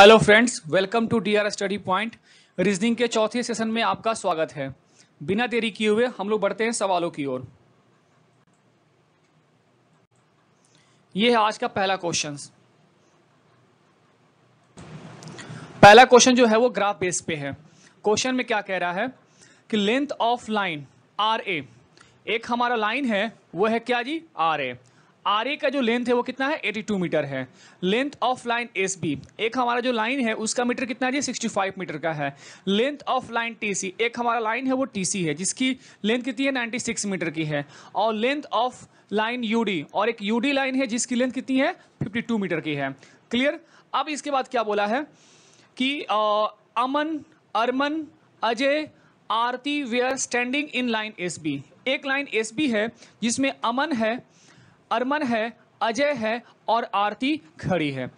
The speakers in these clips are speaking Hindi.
Hello friends welcome to D R study point reasoning के चौथे सेशन में आपका स्वागत है। बिना देरी किए हुए हम लोग बढ़ते हैं सवालों की ओर। ये है आज का पहला क्वेश्चन पहला क्वेश्चन जो है वो ग्राफ बेस पे है। क्वेश्चन में क्या कह रहा है? कि length of line R A एक हमारा लाइन है, वो है क्या जी? आर ए आर ए का जो लेंथ है वो कितना है? 82 मीटर है। Length of line S B. एक हमारा जो लाइन है उसका मीटर कितना है जी? 65 मीटर का है। Length of line T C. एक हमारा लाइन है वो टी सी है जिसकी लेंथ कितनी है? 96 मीटर की है। और length of line U D और एक यू डी लाइन है जिसकी लेंथ कितनी है? 52 मीटर की है। क्लियर? अब इसके बाद क्या बोला है? कि अ, Aman Arman Ajay Aarti they are standing in line S B. एक लाइन एस बी है जिसमें अमन है अरमन है, अजय है और आरती खड़ी है।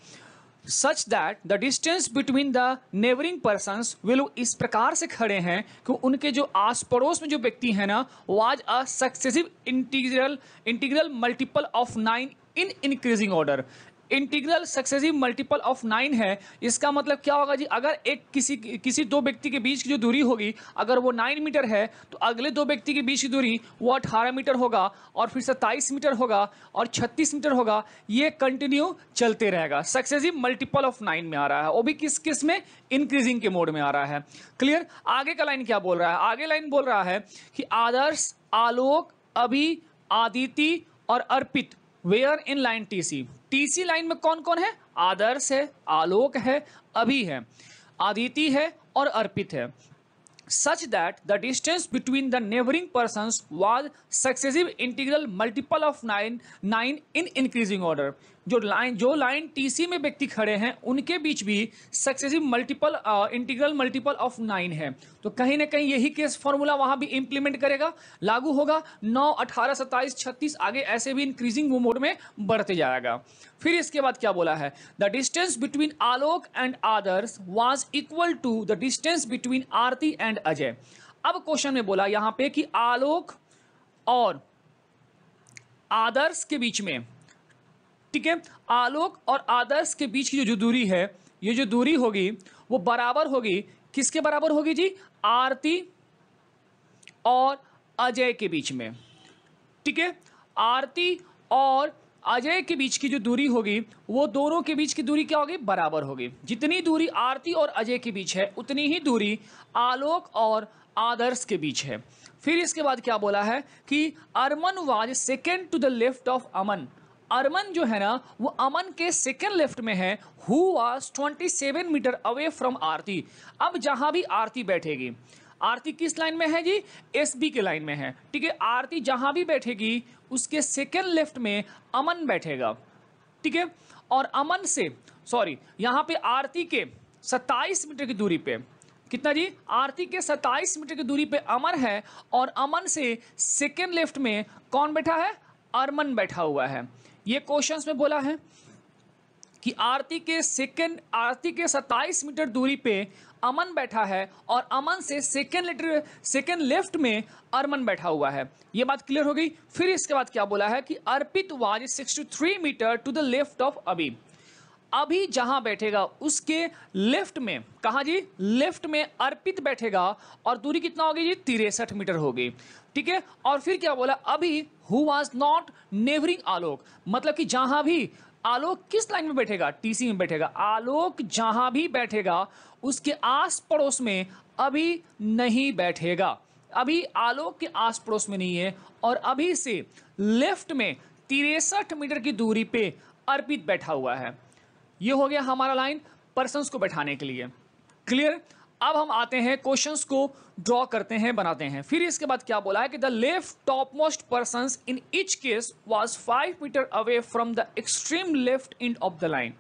Such that the distance between the neighbouring person वे लोग इस प्रकार से खड़े हैं कि उनके जो आस पड़ोस में जो व्यक्ति है ना was a successive integral integral multiple of nine in increasing order integral successive multiple of nine है, इसका मतलब क्या होगा जी? अगर एक किसी किसी दो व्यक्ति के बीच की जो दूरी होगी, अगर वो नाइन मीटर है तो अगले दो व्यक्ति के बीच की दूरी वो अठारह मीटर होगा और फिर सत्ताईस मीटर होगा और छत्तीस मीटर होगा। ये कंटिन्यू चलते रहेगा। सक्सेसिव मल्टीपल ऑफ़ नाइन में आ रहा है। वो भी किस किसमें? इंक्रीजिंग के मोड में आ रहा है। क्लियर आगे का लाइन क्या बोल रहा है? आगे लाइन बोल रहा है कि आदर्श, आलोक, अभी, आदिति और Arpit were in line TC TC line में कौन कौन है? आदर्श है, आलोक है, अभी है। आदिति है और अर्पित है। Such that the distance between the neighbouring person was successive integral multiple of nine nine in increasing order जो लाइन जो लाइन टीसी में व्यक्ति खड़े हैं, उनके बीच भी successive multiple integral multiple of nine है। तो कहीं ना कहीं यही केस फॉर्मूला वहाँ भी इंप्लीमेंट करेगा, लागू होगा। 9 18 27 36 आगे ऐसे भी इंक्रीजिंग मोड में बढ़ते जाएगा। फिर इसके बाद क्या बोला है? The distance between Alok and Adarsh was equal to the distance between Aarti and Ajay अब क्वेश्चन में बोला यहाँ पे कि आलोक और आदर्श के बीच में ठीक है? आलोक और आदर्श के बीच की जो- दूरी है, ये जो दूरी होगी, वो बराबर होगी किसके बराबर होगी जी? आरती और अजय के बीच में। ठीक है? आरती और अजय के बीच की जो दूरी होगी, वो दोनों के बीच की दूरी क्या होगी? बराबर होगी। जितनी दूरी आरती और अजय के बीच है, उतनी ही दूरी आलोक और आदर्श के बीच है। फिर इसके बाद क्या बोला है कि Arman was second to the left of Aman Arman जो है ना, वो अमन के सेकेंड लेफ़्ट में है who was 27 metre away from Aarti. अब जहाँ भी आरती बैठेगी, आरती किस लाइन में है जी? एस बी के लाइन में है। ठीक है, आरती जहाँ भी बैठेगी, उसके सेकेंड लेफ़्ट में अमन बैठेगा। ठीक है, और अमन से सॉरी यहाँ पे आरती के 27 मीटर की दूरी पे। कितना जी? आरती के 27 मीटर की दूरी पे अमन है, और अमन से सेकेंड लेफ़्ट में कौन बैठा है? अरमन बैठा हुआ है। ये क्वेश्चंस में बोला है कि आरती के सेकेंड, आरती के 27 मीटर दूरी पे अमन बैठा है और अमन से सेकेंड लीटर सेकेंड लेफ़्ट में अरमन बैठा हुआ है। ये बात क्लियर हो गई। फिर इसके बाद क्या बोला है कि Arpit was 63 metre to the left of Abhi. Abhi जहाँ बैठेगा, उसके लेफ़्ट में, कहा जी, लेफ़्ट में अर्पित बैठेगा और दूरी कितना होगी जी? तिरसठ मीटर होगी। ठीक है? और फिर क्या बोला? Abhi who was not neighbouring Alok? मतलब कि जहाँ भी आलोक किस लाइन में बैठेगा? टीसी में बैठेगा। आलोक जहाँ भी बैठेगा, उसके आस पड़ोस में अभी नहीं बैठेगा। अभी आलोक के आस पड़ोस में नहीं है और अभी से लेफ़्ट में तिरसठ मीटर की दूरी पे अर्पित बैठा हुआ है। ये हो गया हमारा लाइन पर्सन्स को बैठाने के लिए। क्लियर अब हम आते हैं क्वेश्चंस को ड्रॉ करते हैं, बनाते हैं। फिर इसके बाद क्या बोला है कि the left top most person in each case was five metre away from the extreme left end of the line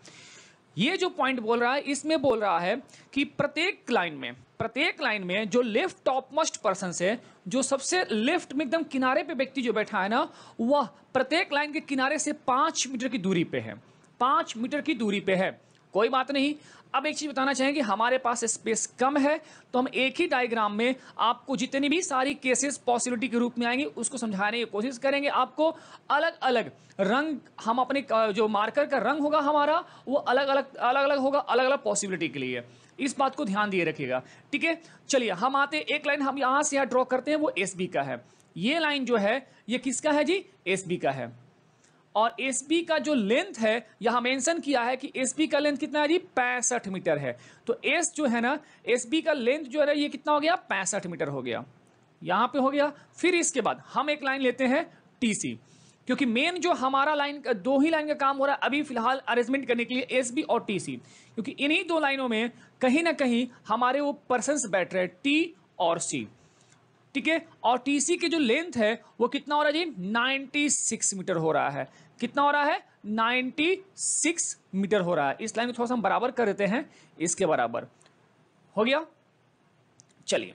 ये जो पॉइंट बोल रहा है, इसमें बोल रहा है कि प्रत्येक लाइन में, प्रत्येक लाइन में जो लेफ़्ट टॉप मोस्ट पर्सन है, जो सबसे लेफ़्ट में एकदम किनारे पे व्यक्ति जो बैठा है ना, वह प्रत्येक लाइन के किनारे से पाँच मीटर की दूरी पे है। पाँच मीटर की दूरी पे है। कोई बात नहीं, अब एक चीज़ बताना चाहेंगे, हमारे पास स्पेस कम है तो हम एक ही डायग्राम में आपको जितनी भी सारी केसेस पॉसिबिलिटी के रूप में आएँगे, उसको समझाने की कोशिश करेंगे। आपको अलग अलग रंग, हम अपने जो मार्कर का रंग होगा हमारा, वो अलग अलग अलग अलग होगा अलग अलग पॉसिबिलिटी के लिए। इस बात को ध्यान दिए रखिएगा, ठीक है? चलिए, हम आते एक लाइन हम यहाँ से यहाँ ड्रॉ करते हैं, वो SB का है। ये लाइन जो है, ये किसका है जी? एस का है। और एस बी का जो लेंथ है, यहाँ मेंशन किया है कि एस बी का लेंथ कितना है जी? पैंसठ मीटर है। तो एस जो है ना एस बी का लेंथ जो है ये कितना हो गया? पैंसठ मीटर हो गया। यहाँ पे हो गया। फिर इसके बाद हम एक लाइन लेते हैं टीसी क्योंकि मेन जो हमारा लाइन दो ही लाइन का काम हो रहा है अभी फ़िलहाल अरेंजमेंट करने के लिए एस बी और टीसी क्योंकि इन्हीं दो लाइनों में कहीं ना कहीं हमारे वो पर्सन बैठ रहे टी और सी ठीक है? और टीसी की जो लेंथ है, वो कितना हो रहा है जी? 96 मीटर हो रहा है। कितना हो रहा है? 96 मीटर हो रहा है। इस लाइन को थोड़ा सा हम बराबर कर देते हैं इसके बराबर। हो गया? चलिए,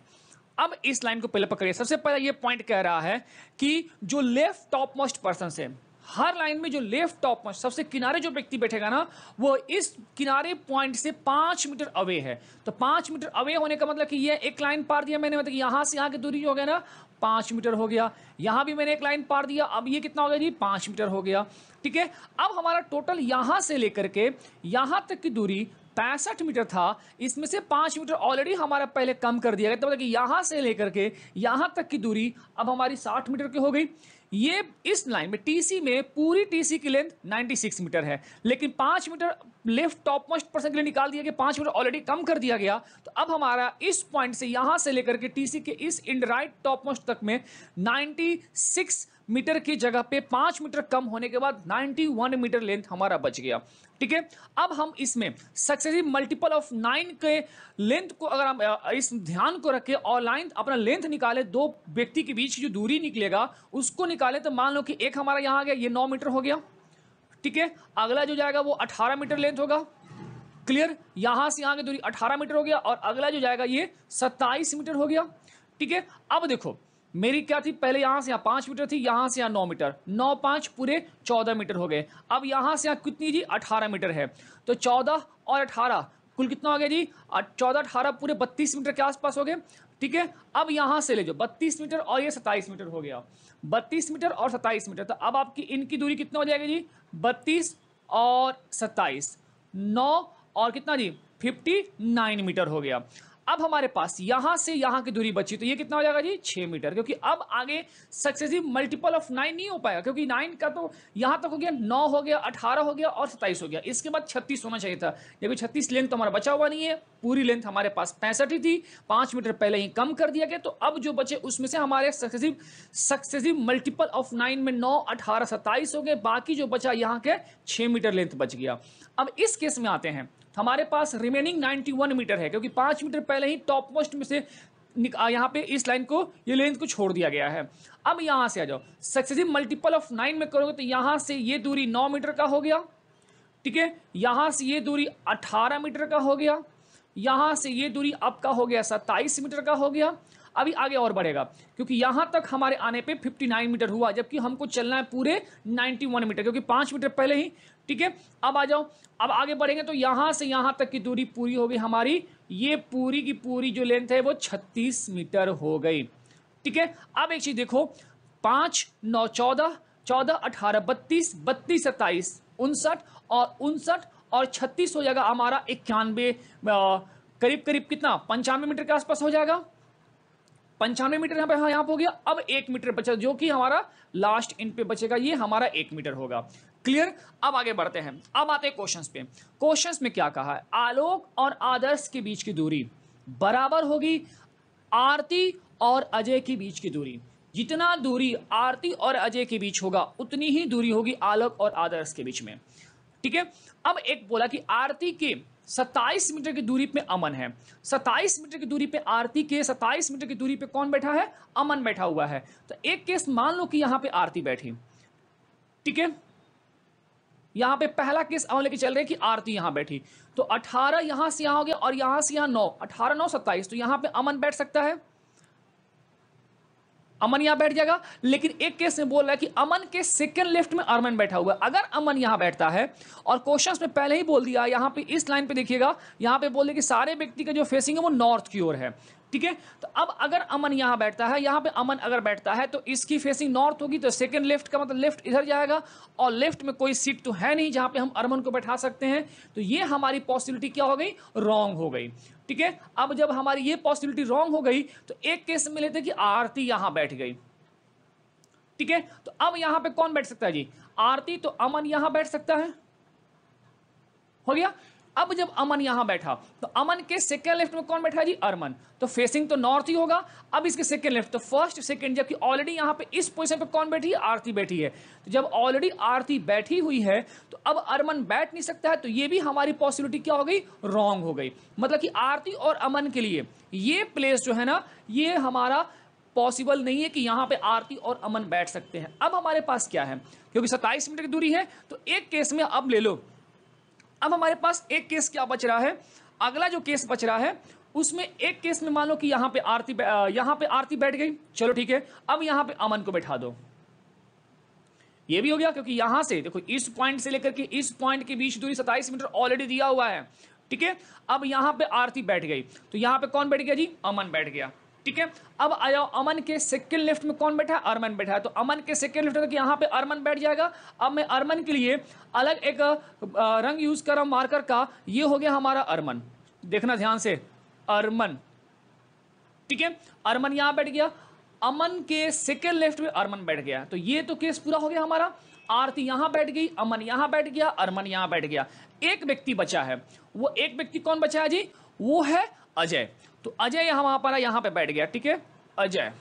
अब इस लाइन को पहले पकड़िए। सबसे पहले ये पॉइंट कह रहा है कि जो लेफ़्ट टॉप मोस्ट पर्सन है हर लाइन में जो लेफ़्ट टॉप में सबसे किनारे जो व्यक्ति बैठेगा ना, वो इस किनारे पॉइंट से पाँच मीटर अवे है। तो पाँच मीटर अवे होने का मतलब कि ये एक लाइन पार दिया मैंने मतलब यहाँ से यहाँ की दूरी हो गया ना, पाँच मीटर हो गया। यहाँ भी मैंने एक लाइन पार दिया, अब ये कितना हो गया जी, पाँच मीटर हो गया। ठीक है, अब हमारा टोटल यहाँ से लेकर के, यहाँ तक की दूरी पैंसठ मीटर था, इसमें से पाँच मीटर ऑलरेडी हमारा पहले कम कर दिया गया। तो मतलब कि यहाँ से लेकर के, यहाँ तक की दूरी अब हमारी साठ मीटर की हो गई। ये इस लाइन में टीसी में पूरी टीसी की लेंथ 96 मीटर है। लेकिन पाँच metre left top most person के लिए निकाल दिया गया, पाँच मीटर ऑलरेडी कम कर दिया गया। तो अब हमारा इस पॉइंट से यहाँ से लेकर के टीसी के इस इंड राइट टॉप मोस्ट तक में 96 मीटर की जगह पे पाँच मीटर कम होने के बाद 91 मीटर लेंथ हमारा बच गया। ठीक है? अब हम इसमें सक्सेसिव मल्टीपल ऑफ़ नाइन के लेंथ को अगर हम इस ध्यान को रखें और लाइन अपना लेंथ निकाले, दो व्यक्ति के बीच जो दूरी निकलेगा, उसको निकाले तो मान लो कि एक हमारा यहाँ आ गया, ये नौ मीटर हो गया। ठीक है? अगला जो जाएगा वो अठारह मीटर लेंथ होगा। क्लियर? यहाँ से यहाँ की दूरी अठारह मीटर हो गया और अगला जो जाएगा ये सत्ताईस मीटर हो गया। ठीक है? अब देखो, मेरी क्या थी? पहले यहाँ से यहाँ पाँच मीटर थी, यहाँ से यहाँ नौ मीटर। नौ पाँच पूरे चौदह मीटर हो गए। अब यहाँ से यहाँ कितनी जी? अठारह मीटर है। तो चौदह और अठारह, कुल कितना हो गया जी? चौदह अठारह पूरे बत्तीस मीटर के आसपास हो गए। ठीक है? अब यहाँ से ले जो बत्तीस मीटर और ये सत्ताईस मीटर हो गया। बत्तीस मीटर और सत्ताईस मीटर तो अब आपकी इनकी दूरी कितना हो जाएगी जी? बत्तीस और सत्ताईस। नौ और कितना जी? फिफ्टी नाइन मीटर हो गया। अब हमारे पास यहाँ से यहाँ की दूरी बची तो ये कितना हो जाएगा जी? छह मीटर, क्योंकि अब आगे सक्सेसिव मल्टीपल ऑफ़ नाइन नहीं हो पाएगा, क्योंकि नाइन का तो यहाँ तक हो गया, नौ हो गया, अठारह हो गया और सत्ताईस हो गया। इसके बाद छत्तीस होना चाहिए था जबकि छत्तीस लेंथ तो हमारा बचा हुआ नहीं है, पूरी लेंथ हमारे पास पैंसठ ही थी, पाँच मीटर पहले ही कम कर दिया गया तो अब जो बचे उसमें से हमारे successive successive multiple of nine में नौ, अठारह, सत्ताईस हो गए, बाकी जो बचा यहाँ के छह मीटर लेंथ बच गया। अब इस केस में आते हैं। हमारे पास रिमेनिंग 91 मीटर है, क्योंकि पाँच मीटर पहले ही टॉप मोस्ट में से यहाँ पे इस लाइन को, ये लेंथ को छोड़ दिया गया है। अब यहाँ से आ जाओ। सक्सेसिव मल्टीपल ऑफ़ नाइन में करोगे तो यहाँ से ये दूरी नौ मीटर का हो गया, ठीक है? यहाँ से ये दूरी अठारह मीटर का हो गया, यहाँ से ये दूरी अब का हो गया, सत्ताईस मीटर का हो गया अभी आगे और बढ़ेगा, क्योंकि यहाँ तक हमारे आने पे 59 मीटर हुआ, जबकि हमको चलना है पूरे 91 मीटर, क्योंकि पाँच मीटर पहले ही, ठीक है? अब आ जाओ, अब आगे बढ़ेंगे तो यहाँ से यहाँ तक की दूरी पूरी होगी हमारी, ये पूरी की पूरी जो लेंथ है वो 36 मीटर हो गई, ठीक है? अब एक चीज़ देखो, पाँच, नौ, चौदह चौदह, अठारह, बत्तीस बत्तीस, सत्ताईस, उनसठ और उनसठ, और छत्तीस हो जाएगा हमारा इक्यानवे करीब करीब कितना? पंचानवे मीटर के आसपास हो जाएगा। पंचानवे मीटर यहाँ पे हाँ यहाँ हो गया। अब एक मीटर बचा, जो कि हमारा लास्ट इन पे बचेगा, ये हमारा एक मीटर होगा। क्लियर अब आगे बढ़ते हैं। अब आते हैं क्वेश्चंस पे। क्वेश्चंस में क्या कहा है? आलोक और आदर्श के बीच की दूरी बराबर होगी आरती और अजय के बीच की दूरी। जितना दूरी आरती और अजय के बीच होगा, उतनी ही दूरी होगी आलोक और आदर्श के बीच में। ठीक है? अब एक बोला कि आरती के 27 मीटर की दूरी पे अमन है। 27 मीटर की दूरी पे आरती के 27 मीटर की दूरी पे कौन बैठा है? अमन बैठा हुआ है। तो एक केस मान लो कि यहाँ पे आरती बैठी। ठीक है? यहाँ पे पहला केस अमन लेके चल रहे कि आरती यहाँ बैठी। तो 18 यहाँ से यहाँ हो गया और यहाँ से यहाँ 9 18 9 27 तो यहाँ पे अमन बैठ सकता है? अमन यहाँ बैठ जाएगा, लेकिन एक केस में बोल रहा है कि अमन के सेकंड लेफ़्ट में अरमन बैठा हुआ है। अगर अमन यहाँ बैठता है, और क्वेश्चंस में पहले ही बोल दिया, यहाँ पे इस लाइन पे देखिएगा, यहाँ पे बोल दिया कि सारे व्यक्ति का जो फेसिंग है वो नॉर्थ की ओर है। ठीक है? तो अब अगर अमन यहाँ बैठता है, यहाँ पे अमन अगर बैठता है तो इसकी फेसिंग नॉर्थ होगी तो सेकंड लेफ़्ट का मतलब लेफ़्ट इधर जाएगा, और लेफ़्ट में कोई सीट तो है नहीं जहाँ पे हम अरमन को बैठा सकते हैं। तो ये हमारी पॉसिबिलिटी क्या हो गई? रॉन्ग हो गई। ठीक है? अब जब हमारी ये पॉसिबिलिटी रॉन्ग हो गई तो एक केस में लेते कि आरती यहाँ बैठ गई। ठीक है? तो अब यहाँ पे कौन बैठ सकता है जी? आरती तो अमन यहाँ बैठ सकता है। हो गया? अब जब अमन यहाँ बैठा तो अमन के सेकेंड लेफ़्ट में कौन बैठा है जी? अरमन। तो फेसिंग तो नॉर्थ ही होगा, अब इसके सेकेंड लेफ़्ट तो फ़र्स्ट सेकेंड जबकि ऑलरेडी यहाँ पे इस पोजीशन पे कौन बैठी है? आरती बैठी है। तो जब ऑलरेडी आरती बैठी हुई है तो अब अरमन बैठ नहीं सकता है तो ये भी हमारी पॉसिबिलिटी क्या हो गई? रॉन्ग हो गई। मतलब कि आरती और अमन के लिए, ये प्लेस जो है ना, ये हमारा पॉसिबल नहीं है कि यहाँ पे आरती और अमन बैठ सकते हैं। अब हमारे पास क्या है? क्योंकि 27 मीटर की दूरी है तो एक केस में अब ले लो। अब हमारे पास एक केस क्या बच रहा है? अगला जो केस बच रहा है, उसमें एक केस में मान लो कि यहाँ पे आरती यहाँ पे आरती बैठ गई। चलो ठीक है, अब यहाँ पे अमन को बैठा दो। ये भी हो गया, क्योंकि यहाँ से देखो, इस पॉइंट से लेकर के इस पॉइंट के बीच दूरी 27 मीटर ऑलरेडी दिया हुआ है। ठीक है, अब यहाँ पे आरती बैठ गई। तो यहाँ पे कौन बैठ गया जी? अमन बैठ गया। ठीक है? अब आ जाओ, अमन के सेकंड लेफ़्ट में कौन बैठा? है अरमन बैठा है। तो अमन के सेकंड लेफ़्ट में यहाँ पे अरमन बैठ जाएगा। अब मैं अरमन के लिए अलग एक रंग यूज़ कर रहा हूँ मार्कर का। ये हो गया हमारा अरमन। देखना ध्यान से। अरमन। ठीक है? अरमन यहाँ बैठ गया। अमन के सेकेंड लेफ़्ट में अरमन बैठ गया। तो ये तो केस पूरा हो गया हमारा। आरती यहाँ बैठ गई, अमन यहाँ बैठ गया, अरमन यहाँ बैठ गया। एक व्यक्ति बचा है। वो एक व्यक्ति कौन बचा है जी? वो है अजय। तो अजय यहाँ वहाँ पर यहाँ पे बैठ गया, ठीक है? अजय।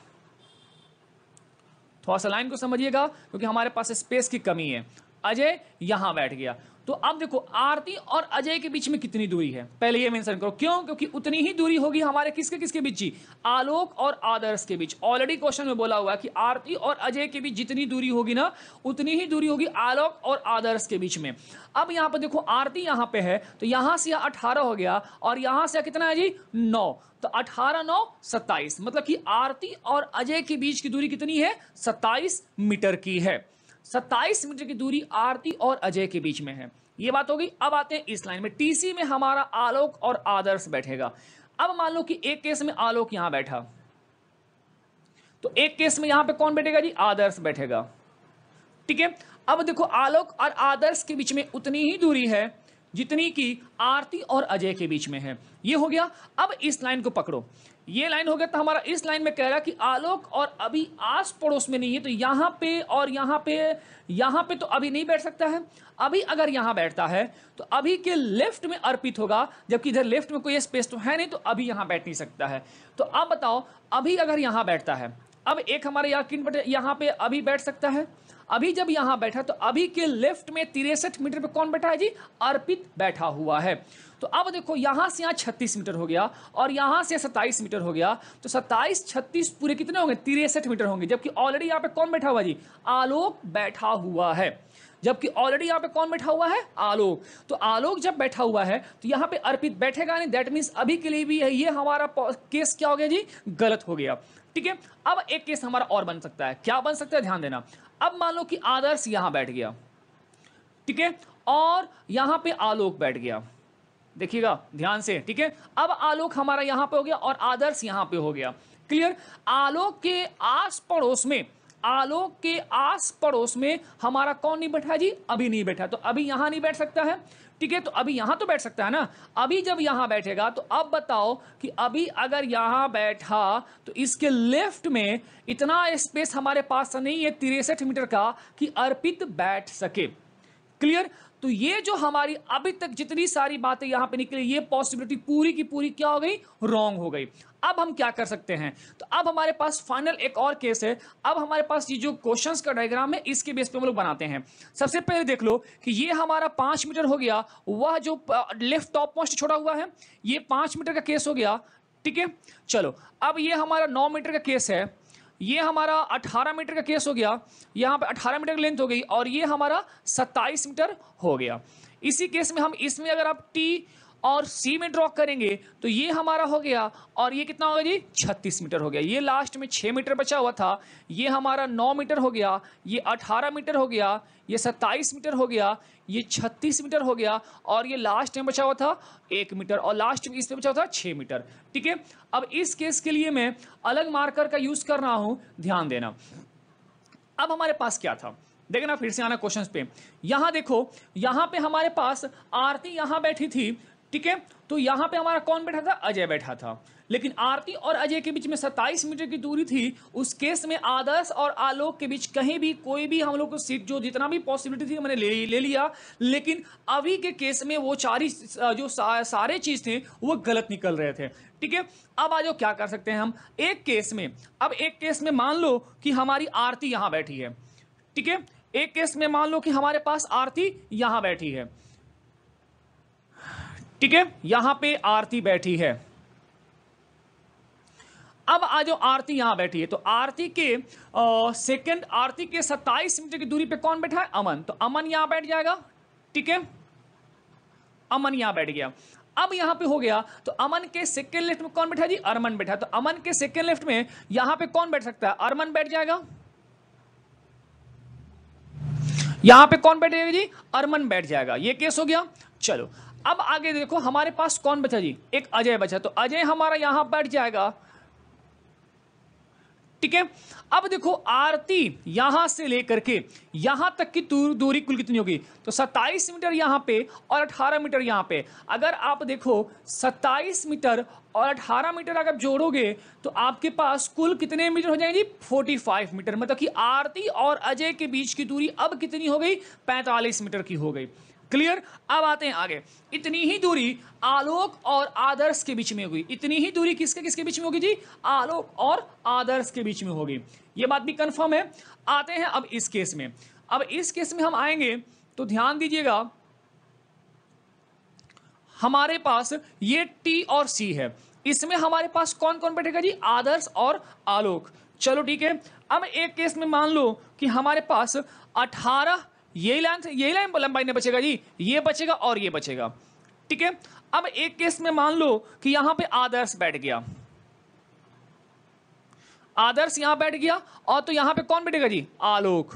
थोड़ा सा लाइन को समझिएगा, क्योंकि हमारे पास स्पेस की कमी है। अजय यहाँ बैठ गया। तो अब देखो, आरती और अजय के बीच में कितनी दूरी है? पहले ये मेंशन करो। क्यों? क्योंकि उतनी ही दूरी होगी हमारे किसके किसके बीच ही आलोक और आदर्श के बीच। ऑलरेडी क्वेश्चन में बोला हुआ कि आरती और अजय के बीच जितनी दूरी होगी ना, उतनी ही दूरी होगी आलोक और आदर्श के बीच में। अब यहाँ पर देखो, आरती यहाँ पे है तो यहाँ से अठारह हो गया, और यहाँ से कितना है जी? नौ। तो अठारह नौ सत्ताईस। मतलब कि आरती और अजय के बीच की दूरी कितनी है? सत्ताईस मीटर की है। सत्ताईस मीटर की दूरी आरती और अजय के बीच में है। ये बात होगी अब आते हैं इस लाइन में। टीसी में हमारा आलोक और आदर्श बैठेगा। अब मान लो कि एक केस में आलोक यहाँ बैठा। तो एक केस में यहाँ पे कौन बैठेगा जी? आदर्श बैठेगा। ठीक है? अब देखो, आलोक और आदर्श के बीच में उतनी ही दूरी है। जितनी की आरती और अजय के बीच में है। ये हो गया, अब इस लाइन को पकड़ो। ये लाइन हो गया तो हमारा इस लाइन में कह रहा कि आलोक और अभी आस पड़ोस में नहीं है तो यहाँ पे और यहाँ पे यहाँ पे तो अभी नहीं बैठ सकता है। अभी अगर यहाँ बैठता है तो अभी के लेफ़्ट में अर्पित होगा, जबकि इधर लेफ़्ट में कोई स्पेस तो है नहीं तो अभी यहाँ बैठ नहीं सकता है। तो अब बताओ, अभी अगर यहाँ बैठता है, अब एक हमारे यहाँ किन यहाँ पे अभी बैठ सकता है। अभी जब यहाँ बैठा तो अभी के लेफ़्ट में तिरसठ मीटर पे कौन बैठा है जी? अर्पित बैठा हुआ है। तो अब देखो, यहाँ से यहाँ 36 मीटर हो गया और यहाँ से 27 मीटर हो गया। तो 27 36 पूरे कितने होंगे? तिरसठ मीटर होंगे। जबकि ऑलरेडी यहाँ पे कौन बैठा हुआ जी? आलोक बैठा हुआ है। जबकि ऑलरेडी यहाँ पे कौन बैठा हुआ है? आलोक। तो आलोक जब बैठा हुआ है तो यहाँ पे अर्पित बैठेगा नहीं। दैट मीन्स अभी के लिए भी है ये हमारा केस क्या हो गया जी? गलत हो गया। ठीक है? अब एक केस हमारा और बन सकता है। क्या बन सकता है? ध्यान देना। अब मान लो कि आदर्श यहाँ बैठ गया, ठीक है? और यहाँ पे आलोक बैठ गया। देखिएगा, ध्यान से, ठीक है? अब आलोक हमारा यहाँ पे हो गया और आदर्श यहाँ पे हो गया। क्लियर आलोक के आस पड़ोस में, आलोक के आस पड़ोस में हमारा कौन नहीं बैठा जी? अभी नहीं बैठा। तो अभी यहाँ नहीं बैठ सकता है। ठीक है? तो अभी यहाँ तो बैठ सकता है ना? अभी जब यहाँ बैठेगा तो अब बताओ कि अभी अगर यहाँ बैठा तो इसके लेफ़्ट में इतना स्पेस हमारे पास नहीं है, तिरसठ मीटर का, कि अर्पित बैठ सके। क्लियर तो ये जो हमारी अभी तक जितनी सारी बातें यहाँ पे निकली, ये पॉसिबिलिटी पूरी की पूरी क्या हो गई? रॉन्ग हो गई। अब हम क्या कर सकते हैं? तो अब हमारे पास फाइनल एक और केस है। अब हमारे पास ये जो क्वेश्चंस का डायग्राम है, इसके बेस पे हम लोग बनाते हैं। सबसे पहले देख लो कि ये हमारा पाँच मीटर हो गया। वह जो लेफ़्ट टॉप मोस्ट छोड़ा हुआ है, ये पाँच मीटर का केस हो गया। ठीक है? चलो, अब ये हमारा नौ मीटर का केस है। ये हमारा 18 मीटर का केस हो गया, यहाँ पे 18 मीटर की लेंथ हो गई और ये हमारा 27 मीटर हो गया। इसी केस में हम, इसमें अगर आप टी और सी में ड्रॉ करेंगे तो ये हमारा हो गया, और ये कितना होगा जी? 36 मीटर हो गया। ये लास्ट में 6 मीटर बचा हुआ था, ये हमारा 9 मीटर हो गया, ये 18 मीटर हो गया, ये 27 मीटर हो गया, ये 36 मीटर हो गया, और ये लास्ट में बचा हुआ था एक मीटर, और लास्ट में इसमें बचा हुआ था छः मीटर। ठीक है? अब इस केस के लिए मैं अलग मार्कर का यूज़ कर रहा हूँ, ध्यान देना। अब हमारे पास क्या था? देखना फिर से आना क्वेश्चंस पे। यहाँ देखो, यहाँ पे हमारे पास आरती यहाँ बैठी थी ठीक है? तो यहाँ पे हमारा कौन बैठा था? अजय बैठा था। लेकिन आरती और अजय के बीच में 27 मीटर की दूरी थी। उस केस में आदर्श और आलोक के बीच कहीं भी कोई भी हम लोग को सीट जो जितना भी पॉसिबिलिटी थी मैंने ले, ले लिया। लेकिन अभी के केस में वो चार जो सा, सारे चीज़ थे वो गलत निकल रहे थे। ठीक है? अब आज क्या कर सकते हैं हम? एक केस में अब एक केस में मान लो कि हमारी आरती यहाँ बैठी है। ठीक है? एक केस में मान लो कि हमारे पास आरती यहाँ बैठी है। ठीक है, यहाँ पे आरती बैठी है। अब आ आरती यहाँ बैठी है। तो आरती के सेकंड आरती के 27 मीटर की दूरी पे कौन बैठा है? अमन। तो अमन यहाँ बैठ जाएगा, ठीक है? अमन यहाँ बैठ गया। अब यहाँ पे हो गया तो अमन के सेकेंड लेफ़्ट में कौन बैठा जी? अरमन बैठा तो अमन के सेकेंड लेफ़्ट में यहाँ पे कौन बैठ सकता है? अरमन बैठ जाएगा। यहाँ पे कौन बैठ बैठेगा जी? अरमन बैठ जाएगा। ये केस हो गया। चलो अब आगे देखो, हमारे पास कौन बचा जी? एक अजय बचा। तो अजय हमारा यहाँ बैठ जाएगा। ठीक है? अब देखो, आरती यहाँ से लेकर के, यहाँ तक की दूरी कुल कितनी होगी? तो 27 मीटर यहाँ पे और 18 मीटर यहाँ पे। अगर आप देखो 27 मीटर और 18 मीटर अगर जोड़ोगे तो आपके पास कुल कितने मीटर हो जाएँगे? 45 मीटर। मतलब कि आरती और अजय के बीच की दूरी अब कितनी हो गई? 45 मीटर की हो गई। क्लियर अब आते हैं आगे। इतनी ही दूरी आलोक और आदर्श के बीच में होगी। इतनी ही दूरी किसके किसके बीच में होगी जी? आलोक और आदर्श के बीच में होगी। ये बात भी कंफर्म है। आते हैं अब इस केस में। अब इस केस में हम आएँगे तो ध्यान दीजिएगा, हमारे पास ये टी और सी है। इसमें हमारे पास कौन कौन बैठेगा जी? आदर्श और आलोक। चलो ठीक है। अब एक केस में मान लो कि हमारे पास 18 यही लाइन यही लाइन लंबाई में बचेगा जी। ये बचेगा और ये बचेगा। ठीक है? अब एक केस में मान लो कि यहाँ पे आदर्श बैठ गया। आदर्श यहाँ बैठ गया और तो यहाँ पे कौन बैठेगा जी? आलोक।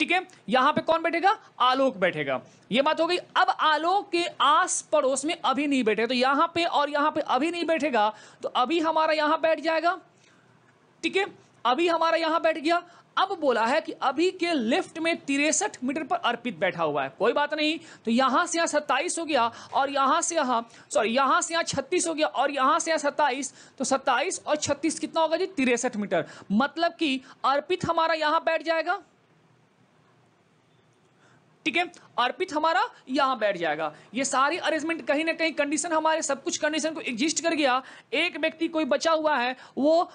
ठीक है? यहाँ पे कौन बैठेगा? आलोक बैठेगा। ये बात हो गई। अब आलोक के आस पड़ोस में अभी नहीं बैठे। तो यहाँ पे और यहाँ पे अभी नहीं बैठेगा तो अभी हमारा यहाँ बैठ जाएगा। ठीक है? अभी हमारा यहाँ बैठ गया। अब बोला है कि अभी के लिफ्ट में तिरसठ मीटर पर अर्पित बैठा हुआ है। कोई बात नहीं। तो यहाँ से यहाँ सत्ताईस हो गया और यहाँ से यहाँ सॉरी यहाँ से यहाँ छत्तीस हो गया और यहाँ से यहाँ सत्ताईस। तो सत्ताईस और छत्तीस कितना होगा जी? तिरसठ मीटर। मतलब कि अर्पित हमारा यहाँ बैठ जाएगा। ठीक है? अर्पित हमारा यहाँ बैठ जाएगा। ये सारी अरेंजमेंट कहीं ना कहीं कंडीशन हमारे सब कुछ कंडीशन को एग्जिस्ट कर गया। एक व्यक्ति कोई बचा हुआ है, वो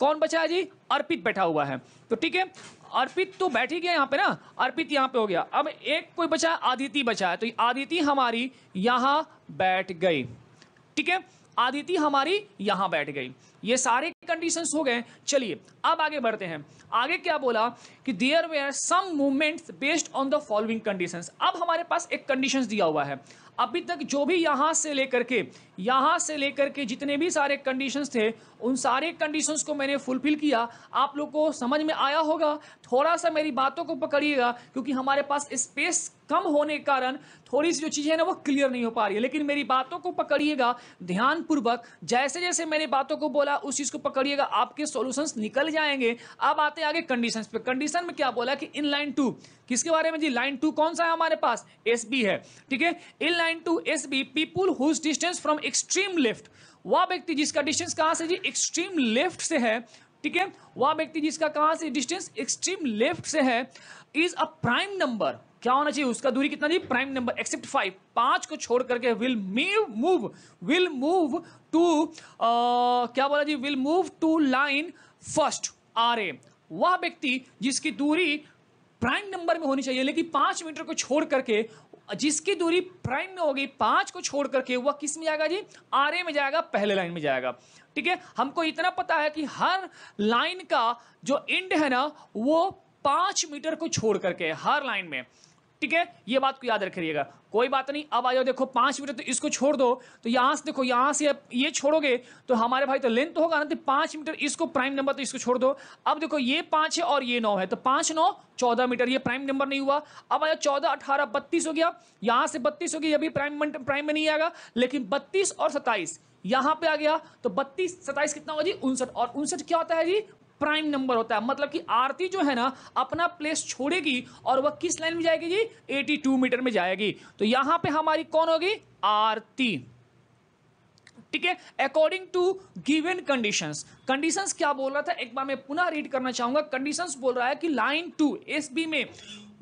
कौन बचा है जी? अर्पित बैठा हुआ है। तो ठीक है, अर्पित तो बैठ ही गया यहाँ पे ना? अर्पित यहाँ पे हो गया। अब एक कोई बचा, आदिति बचा। है तो आदिति हमारी यहाँ बैठ गई। ठीक है, आदिति हमारी यहाँ बैठ गई। ये सारे कंडीशंस हो गए। चलिए, अब आगे बढ़ते हैं। आगे क्या बोला कि there were some movements based on the following conditions अब हमारे पास एक कंडीशंस दिया हुआ है। अभी तक जो भी यहाँ से लेकर के यहाँ से लेकर के जितने भी सारे कंडीशंस थे, उन सारे कंडीशंस को मैंने फुलफिल किया। आप लोग को समझ में आया होगा? थोड़ा सा मेरी बातों को पकड़िएगा, क्योंकि हमारे पास स्पेस कम होने के कारण थोड़ी सी जो चीज़ें हैं ना, वो क्लियर नहीं हो पा रही है। लेकिन मेरी बातों को पकड़िएगा, ध्यानपूर्वक। जैसे जैसे मैंने बातों को बोला, उस चीज़ को पकड़िएगा, आपके सॉल्यूशंस निकल जाएँगे। अब आते आगे कंडीशंस पे। कंडीशन में क्या बोला कि इन लाइन टू किसके बारे में जी? लाइन टू कौन सा है हमारे पास? एसबी है। ठीक है? In line to S B people whose distance from extreme left वह व्यक्ति जिसका डिस्टेंस कहाँ से जी एक्सट्रीम लेफ़्ट से है, ठीक है? वह व्यक्ति जिसका कहाँ से डिस्टेंस एक्सट्रीम लेफ़्ट से है इज़ अ प्राइम नंबर क्या होना चाहिए? उसका दूरी कितना जी प्राइम नंबर एक्सेप्ट फाइव पाँच को छोड़ करके will move move will move to क्या बोला जी? Will move to line first R A वह व्यक्ति जिसकी दूरी प्राइम नंबर में होनी चाहिए, लेकिन पाँच मीटर को छोड़ करके जिसकी दूरी प्राइम में होगी, पाँच को छोड़ करके वह किसमें जाएगा जी? आर में जाएगा, पहले लाइन में जाएगा। ठीक है? हमको इतना पता है कि हर लाइन का जो इंड है ना, वो पाँच मीटर को छोड़ करके, हर लाइन में। ठीक है? ये बात को याद रखिएगा। कोई बात नहीं, अब आ जाओ, देखो, पाँच मीटर तो इसको छोड़ दो तो यहाँ से देखो, यहाँ से ये छोड़ोगे तो हमारे भाई तो लेंथ तो होगा ना तो पाँच मीटर इसको प्राइम नंबर तो इसको छोड़ दो। अब देखो, ये पाँच है और ये नौ है तो पाँच, नौ, चौदह मीटर, ये प्राइम नंबर नहीं हुआ। अब आया चौदह, अठारह, बत्तीस हो गया। यहाँ से बत्तीस हो गया ये भी प्राइम प्राइम में नहीं आएगा, लेकिन बत्तीस और सत्ताईस, यहाँ पे आ गया तो बत्तीस, सत्ताईस कितना होगा जी? उनसठ, और उनसठ क्या होता है जी? प्राइम नंबर होता है। मतलब कि आरती जो है ना, अपना प्लेस छोड़ेगी और वह किस लाइन में जाएगी जी? 82 मीटर में जाएगी। तो यहाँ पे हमारी कौन होगी? आरती। ठीक है? According to given conditions conditions क्या बोल रहा था? एक बार मैं पुनः रीड करना चाहूँगा। कंडीशंस बोल रहा है कि लाइन टू एस बी में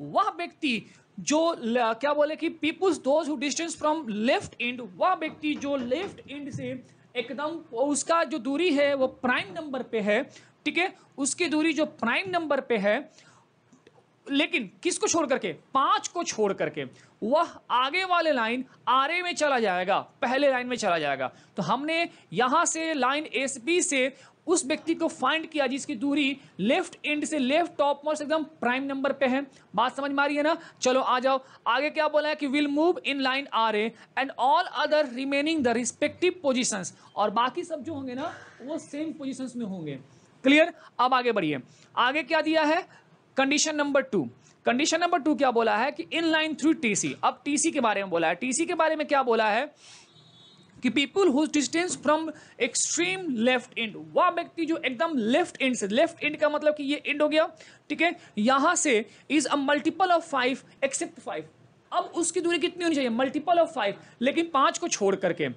वह व्यक्ति जो क्या बोले कि peoples those who distance from left end वह व्यक्ति जो लेफ़्ट एंड से एकदम उसका जो दूरी है, वो प्राइम नंबर पे है ठीक है? उसकी दूरी जो प्राइम नंबर पे है, लेकिन किसको छोड़ करके? पाँच को छोड़ करके। वह आगे वाले लाइन आर में चला जाएगा, पहले लाइन में चला जाएगा। तो हमने यहाँ से लाइन एस बी से उस व्यक्ति को फाइंड किया जिसकी दूरी लेफ़्ट एंड से लेफ़्ट टॉप मोस्ट एकदम प्राइम नंबर पे है। बात समझ में आ रही है ना? चलो, आ जाओ। आगे क्या बोला है कि will move in line R A and all other remaining the respective position और बाकी सब जो होंगे ना, वो सेम पोजिशन में होंगे। क्लियर अब आगे बढ़िए। आगे क्या दिया है? Condition number two condition number two क्या बोला है कि इन लाइन थ्रू टीसी अब टीसी के बारे में बोला है। टीसी के बारे में क्या बोला है? कि people whose distance from extreme left end वह व्यक्ति जो एकदम लेफ़्ट एंड से लेफ़्ट एंड का मतलब कि ये एंड हो गया, ठीक है? यहाँ से is a multiple of five except five अब उसकी दूरी कितनी होनी चाहिए? मल्टीपल ऑफ़ फाइव लेकिन पाँच को छोड़ करके,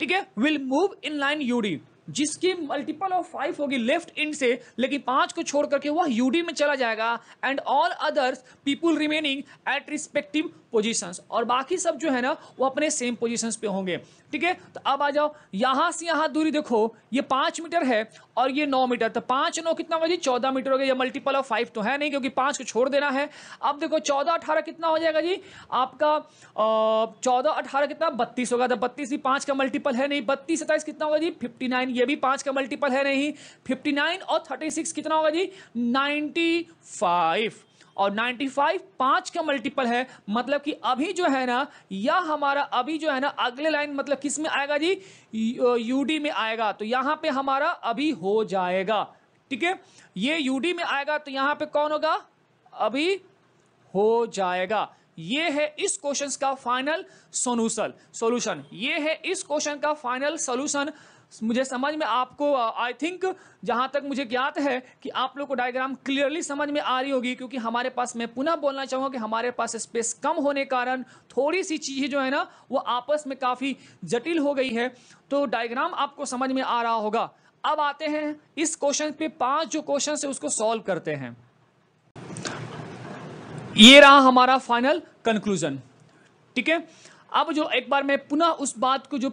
ठीक है? Will move in line UD जिसकी मल्टीपल ऑफ़ फाइव होगी लेफ़्ट इंड से, लेकिन पाँच को छोड़ करके वह यूडी में चला जाएगा and all others people remaining at respective positions और बाकी सब जो है ना, वो अपने सेम पोजीशंस पे होंगे। ठीक है? तो अब आ जाओ। यहाँ से यहाँ दूरी देखो। ये पाँच मीटर है और ये नौ मीटर तो पाँच नौ कितना होगा जी चौदह मीटर हो गया ये मल्टीपल ऑफ़ फाइव तो है नहीं, क्योंकि पाँच को छोड़ देना है। अब देखो, चौदह अठारह कितना हो जाएगा जी? आपका चौदह अठारह कितना? बत्तीस होगा। तो बत्तीस भी पाँच का मल्टीपल है नहीं। बत्तीस सत्ताईस कितना होगा जी? फिफ्टी नाइन ये भी पाँच का मल्टीपल है नहीं। फिफ्टी नाइन और थर्टी सिक्स कितना होगा जी? नाइनटी फाइव और 95 पाँच का मल्टीपल है। मतलब कि अभी जो है ना यह हमारा अभी जो है ना, अगले लाइन मतलब किसमें आएगा जी? यूडी में आएगा। तो यहाँ पे हमारा अभी हो जाएगा। ठीक है? ये यूडी में आएगा तो यहाँ पे कौन होगा? अभी हो जाएगा। ये है इस क्वेश्चन का फाइनल सोल्यूशन सॉल्यूशन ये है इस क्वेश्चन का फाइनल सोल्यूशन मुझे समझ में आपको आई थिंक जहाँ तक मुझे ज्ञात है कि आप लोग को डायग्राम क्लियरली समझ में आ रही होगी, क्योंकि हमारे पास मैं पुनः बोलना चाहूँगा कि हमारे पास स्पेस कम होने कारण थोड़ी सी चीज़ें जो है ना, वो आपस में काफ़ी जटिल हो गई है। तो डायग्राम आपको समझ में आ रहा होगा। अब आते हैं इस क्वेश्चन पे, पाँच जो क्वेश्चन है उसको सॉल्व करते हैं। ये रहा हमारा फाइनल कंक्लूजन ठीक है? अब जो एक बार मैं पुनः उस बात को जो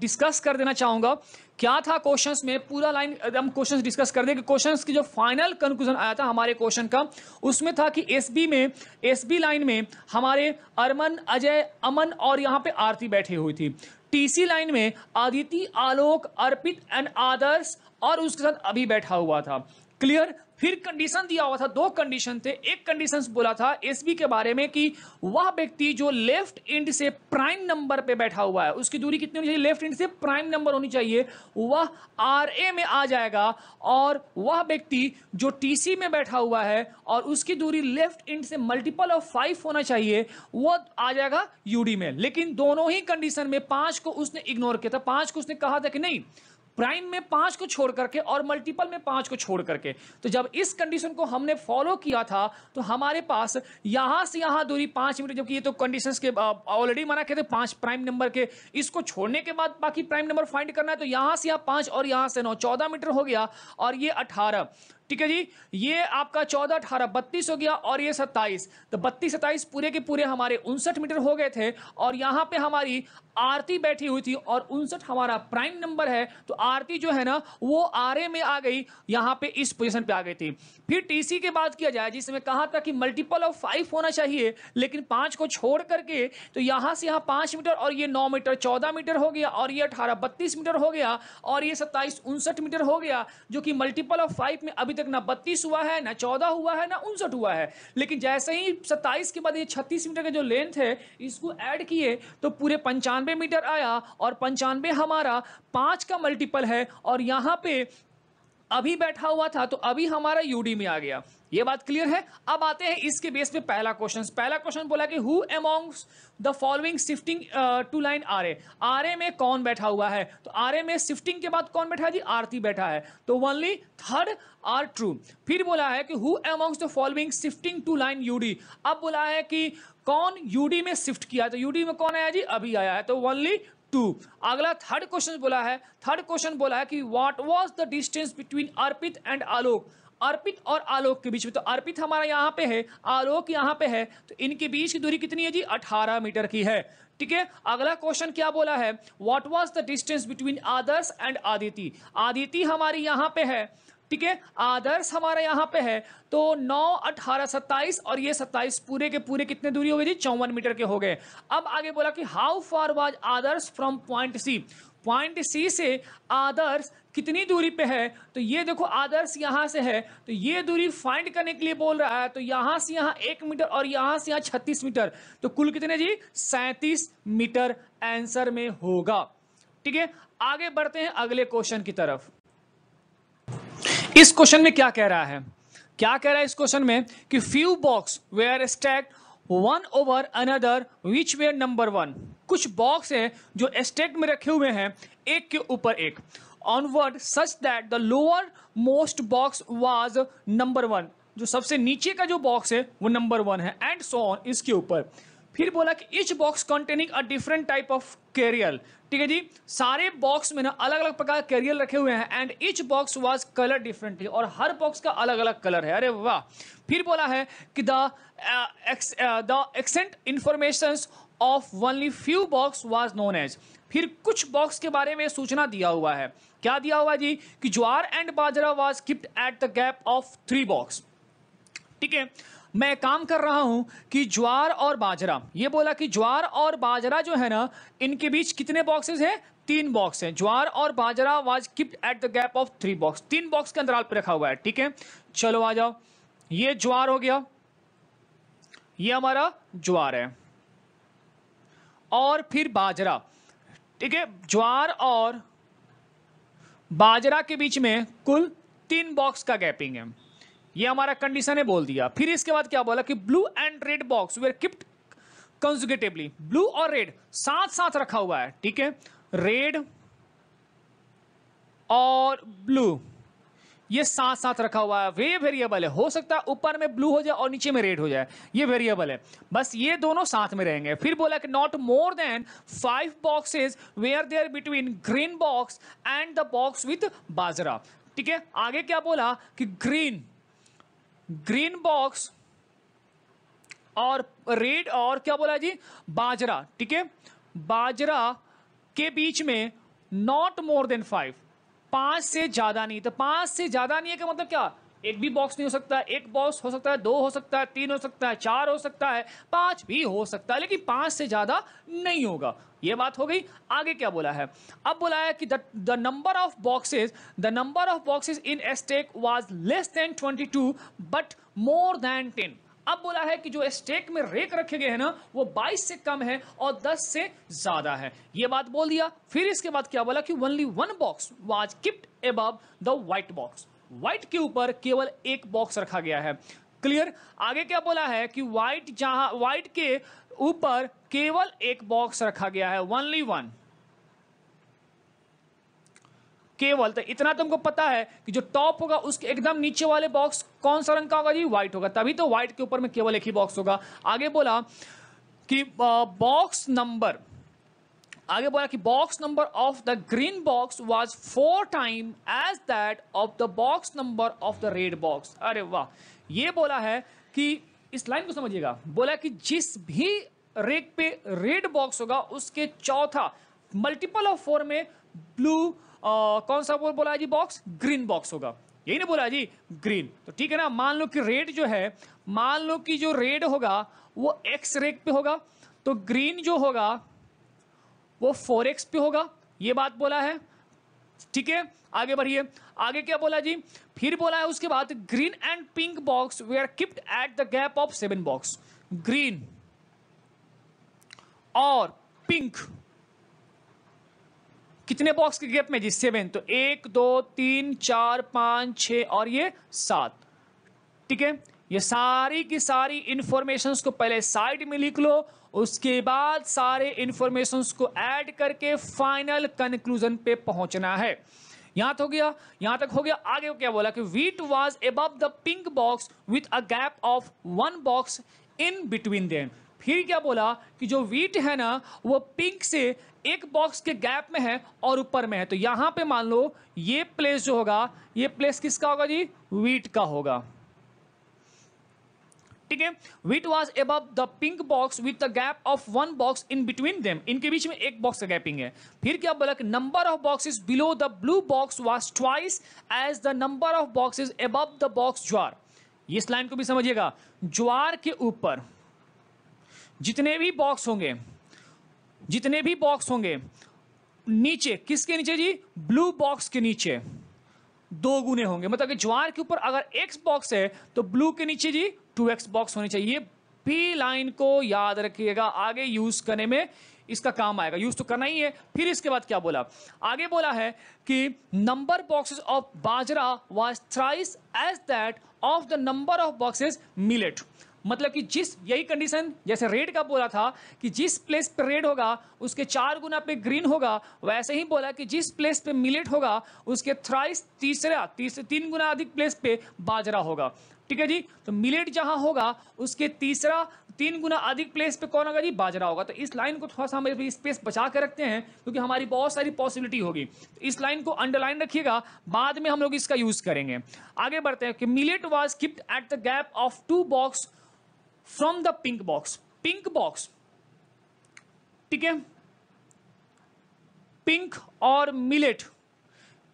डिस्कस कर देना चाहूँगा, क्या था क्वेश्चंस में? पूरा लाइन हम क्वेश्चंस डिस्कस कर दे कि क्वेश्चंस की जो फाइनल कंक्लूजन आया था हमारे क्वेश्चन का, उसमें था कि एसबी में एसबी लाइन में हमारे अरमन, अजय, अमन और यहाँ पे आरती बैठी हुई थी। टीसी लाइन में आदिति, आलोक, अर्पित एंड आदर्श और उसके साथ अभी बैठा हुआ था। क्लियर? फिर कंडीशन दिया हुआ था, दो कंडीशन थे। एक कंडीशन बोला था एसबी के बारे में कि वह व्यक्ति जो लेफ़्ट इंड से प्राइम नंबर पे बैठा हुआ है, उसकी दूरी कितनी होनी चाहिए? लेफ़्ट इंड से प्राइम नंबर होनी चाहिए। वह आर ए में आ जाएगा और वह व्यक्ति जो टीसी में बैठा हुआ है और उसकी दूरी लेफ़्ट इंड से मल्टीपल ऑफ़ फाइव होना चाहिए वह आ जाएगा यूडी में। लेकिन दोनों ही कंडीशन में पाँच को उसने इग्नोर किया था। पाँच को उसने कहा था कि नहीं प्राइम में पाँच को छोड़ करके और मल्टीपल में पाँच को छोड़ करके। तो जब इस कंडीशन को हमने फॉलो किया था तो हमारे पास यहाँ से यहाँ दूरी पाँच मीटर जबकि ये तो कंडीशन के ऑलरेडी मना कहते पाँच प्राइम नंबर के। इसको छोड़ने के बाद बाकी प्राइम नंबर फाइंड करना है तो यहाँ से यहाँ पाँच और यहाँ से नौ। चौदह मीटर हो गया और ये अठारह। ठीक है जी? ये आपका चौदह, अठारह, बत्तीस हो गया और ये सत्ताईस। तो बत्तीस, सत्ताईस पूरे के पूरे हमारे उनसठ मीटर हो गए थे और यहाँ पे हमारी आरती बैठी हुई थी और उनसठ हमारा प्राइम नंबर है। तो आरती जो है ना, वो आर में आ गई, यहाँ पे इस पोजीशन पे आ गई थी। फिर टीसी के बात किया जाए, जिसमें कहा था कि मल्टीपल ऑफ़ फाइव होना चाहिए, लेकिन पाँच को छोड़ करके तो यहाँ से यहाँ पाँच मीटर और ये नौ मीटर, चौदह मीटर हो गया और ये अठारह, बत्तीस मीटर हो गया और ये सत्ताईस, उनसठ मीटर हो गया, जो कि मल्टीपल ऑफ़ फाइव में अभी तक ना बत्तीस हुआ है, ना चौदह हुआ है, ना उनसठ हुआ है। लेकिन जैसे ही सत्ताईस के बाद ये छत्तीस मीटर का जो लेंथ है, इसको ऐड किए तो पूरे पंचानवे मीटर आया और पंचानवे हमारा पाँच का मल्टीपल है। और यहाँ पे अभी बैठा हुआ था तो अभी हमारा यूडी में आ गया। ये बात क्लियर है? अब आते हैं इसके बेस पे पहला क्वेश्चन पहला क्वेश्चन बोला कि who amongst the following shifting to line R A R A में कौन बैठा हुआ है? तो आर ए में शिफ्टिंग के बाद कौन बैठा है जी? आरती बैठा है। तो ओनली थर्ड आर ट्रू फिर बोला है कि who amongst the following shifting to line UD अब बोला है कि कौन यूडी में शिफ्ट किया? तो यूडी में कौन आया जी? अभी आया है। तो ओनली टू अगला थर्ड क्वेश्चन बोला है। थर्ड क्वेश्चन बोला है कि what was the distance between Arpit and Alok? Arpit और आलोक के बीच में। तो अर्पित हमारा यहाँ पे है, आलोक यहाँ पे है। तो इनके बीच की दूरी कितनी है जी? 18 मीटर की है। ठीक है? अगला क्वेश्चन क्या बोला है? What was the distance between Adarsh and Aditi? Aditi हमारी यहाँ पे है। ठीक है? आदर्श हमारा यहाँ पे है। तो 9 18 27 और ये 27 पूरे के पूरे कितने दूरी हो गए जी? चौवन मीटर के हो गए। अब आगे बोला कि how far was Adarsh from point C point C से आदर्श कितनी दूरी पे है? तो ये देखो, आदर्श यहाँ से है। तो ये दूरी फाइंड करने के लिए बोल रहा है तो यहाँ से यहाँ एक मीटर और यहाँ से यहाँ छत्तीस मीटर। तो कुल कितने जी? सैतीस मीटर आंसर में होगा। ठीक है, आगे बढ़ते हैं अगले क्वेश्चन की तरफ़। इस क्वेश्चन में क्या कह रहा है? क्या कह रहा है इस क्वेश्चन में कि few box were stacked one over another which were number one कुछ बॉक्स है जो स्टेक में रखे हुए हैं, एक के ऊपर एक। Onward such that the lower most box was number one जो सबसे नीचे का जो बॉक्स है, वो नंबर वन है एंड सो ऑन इसके ऊपर। फिर बोला कि each box containing a different type of carrier ठीक है जी? सारे बॉक्स में ना अलग अलग प्रकार के कैरियर रखे हुए हैं and each box was colour differently और हर बॉक्स का अलग अलग कलर है। अरे वाह! फिर बोला है कि the exact information of only few box was known as फिर कुछ बॉक्स के बारे में सूचना दिया हुआ है। क्या दिया हुआ जी? कि jowar and bajra was kept at the gap of three box ठीक है? मैं काम कर रहा हूँ कि ज्वार और बाजरा। ये बोला कि ज्वार और बाजरा जो है ना, इनके बीच कितने बॉक्सेस हैं? तीन बॉक्स हैं। ज्वार और bajra was kept at the gap of three box तीन बॉक्स के अंतराल पर रखा हुआ है। ठीक है? चलो आ जाओ। ये ज्वार हो गया। ये हमारा ज्वार है। और फिर बाजरा। ठीक है? ज्वार और बाजरा के बीच में कुल तीन बॉक्स का गैपिंग है। ये हमारा कंडीशन है बोल दिया। फिर इसके बाद क्या बोला कि blue and red box were kept consecutively blue और रेड साथ साथ रखा हुआ है। ठीक है? रेड और ब्लू ये साथ साथ रखा हुआ है। वे वेरिएबल है। हो सकता है ऊपर में ब्लू हो जाए और नीचे में रेड हो जाए। ये वेरिएबल है। बस ये दोनों साथ में रहेंगे। फिर बोला कि not more than five boxes were there between green box and the box with bajra. ठीक है? आगे क्या बोला? कि ग्रीन ग्रीन बॉक्स और रेड और क्या बोला जी? बाजरा। ठीक है? बाजरा के बीच में नॉट मोर देन फाइव पाँच से ज़्यादा नहीं तो पाँच से ज़्यादा नहीं है का मतलब क्या? एक भी बॉक्स नहीं हो सकता, एक बॉक्स हो सकता है, दो हो सकता है, तीन हो सकता है, चार हो सकता है, पाँच भी हो सकता है, लेकिन पाँच से ज़्यादा नहीं होगा। ये बात हो गई। आगे क्या बोला है? अब बोला है कि the number of boxes the number of boxes in stack was less than 22 but more than 10 अब बोला है कि जो स्टेक में रेक रखे गए हैं ना, वो 22 से कम है और 10 से ज़्यादा है। ये बात बोल दिया। फिर इसके बाद क्या बोला कि only one box was kept above the white box white के ऊपर केवल एक बॉक्स रखा गया है। क्लियर आगे क्या बोला है कि व्हाइट जहाँ व्हाइट के ऊपर केवल एक बॉक्स रखा गया है। ओनली वन केवल तो इतना तुमको पता है कि जो टॉप होगा, उसके एकदम नीचे वाले बॉक्स कौन सा रंग का होगा? जी व्हाइट होगा। तभी तो व्हाइट के ऊपर में केवल एक ही बॉक्स होगा। आगे बोला कि बॉक्स नंबर आगे बोला कि box number of the green box was four time as that of the box number of the red box अरे वाह! ये बोला है कि, इस लाइन को समझिएगा। बोला कि जिस भी रेक पे रेड बॉक्स होगा, उसके चौथा मल्टीपल ऑफ़ फोर में ब्लू कौन सा बोल बोला जी बॉक्स ग्रीन बॉक्स होगा। यही ना बोला जी ग्रीन तो ठीक है ना, मान लो कि रेड जो है, मान लो कि जो रेड होगा, वो एक्स रेक पे होगा तो ग्रीन जो होगा, वो फोर एक्स पे होगा। ये बात बोला है। ठीक है, आगे बढ़िए। आगे क्या बोला जी? फिर बोला है उसके बाद green and pink box they are kept at the gap of seven box green और पिंक कितने बॉक्स के गैप में? जी सेवन तो एक, दो, तीन, चार, पाँच छ और ये सात। ठीक है? ये सारी की सारी इंफॉर्मेशन को पहले साइड में लिख लो, उसके बाद सारे इंफॉर्मेशन को ऐड करके फाइनल कंक्लूजन पे पहुँचना है। यहाँ तक हो गया, यहाँ तक हो गया। आगे क्या बोला कि wheat was above the pink box with a gap of one box in between them फिर क्या बोला कि जो वीट है ना, वो पिंक से एक बॉक्स के गैप में है और ऊपर में है। तो यहाँ पे मान लो, ये प्लेस जो होगा, ये प्लेस किसका होगा जी? वीट का होगा। ठीक है? Wheat was above the pink box with the gap of one box in between them इनके बीच में एक बॉक्स का गैपिंग है। फिर क्या बोला number of boxes below the blue box was twice as the number of boxes above the box jowar. इस लाइन को भी समझिएगा। ज्वार के ऊपर। जितने भी बॉक्स होंगे, जितने भी बॉक्स होंगे, नीचे, किसके नीचे जी? ब्लू बॉक्स के नीचे। दो गुने होंगे। मतलब कि ज्वार के ऊपर अगर एक्स बॉक्स है तो ब्लू के नीचे जी टू एक्स बॉक्स होनी चाहिए। पी लाइन को याद रखिएगा। आगे यूज़ करने में इसका काम आएगा। यूज़ तो करना ही है। फिर इसके बाद क्या बोला? आगे बोला है कि number boxes of bajra was thrice as that of the number of boxes millet मतलब कि जिस, यही कंडीशन जैसे रेड का बोला था कि जिस प्लेस पे रेड होगा, उसके चार गुना पे ग्रीन होगा, वैसे ही बोला कि जिस प्लेस पे मिलेट होगा, उसके थ्राइस तीसरा तीसरे तीन गुना अधिक प्लेस पे बाजरा होगा। ठीक है जी? तो मिलेट जहाँ होगा, उसके तीसरा, तीन गुना अधिक प्लेस पे कौन होगा जी? बाजरा होगा। तो इस लाइन को थोड़ा सा हम स्पेस बचा के रखते हैं, क्योंकि हमारी बहुत सारी पॉसिबिलिटी होगी। तो इस लाइन को अंडरलाइन रखिएगा, बाद में हम लोग इसका यूज़ करेंगे। आगे बढ़ते हैं कि millet was kept at the gap of two box from the pink box pink box ठीक है? पिंक और मिलेट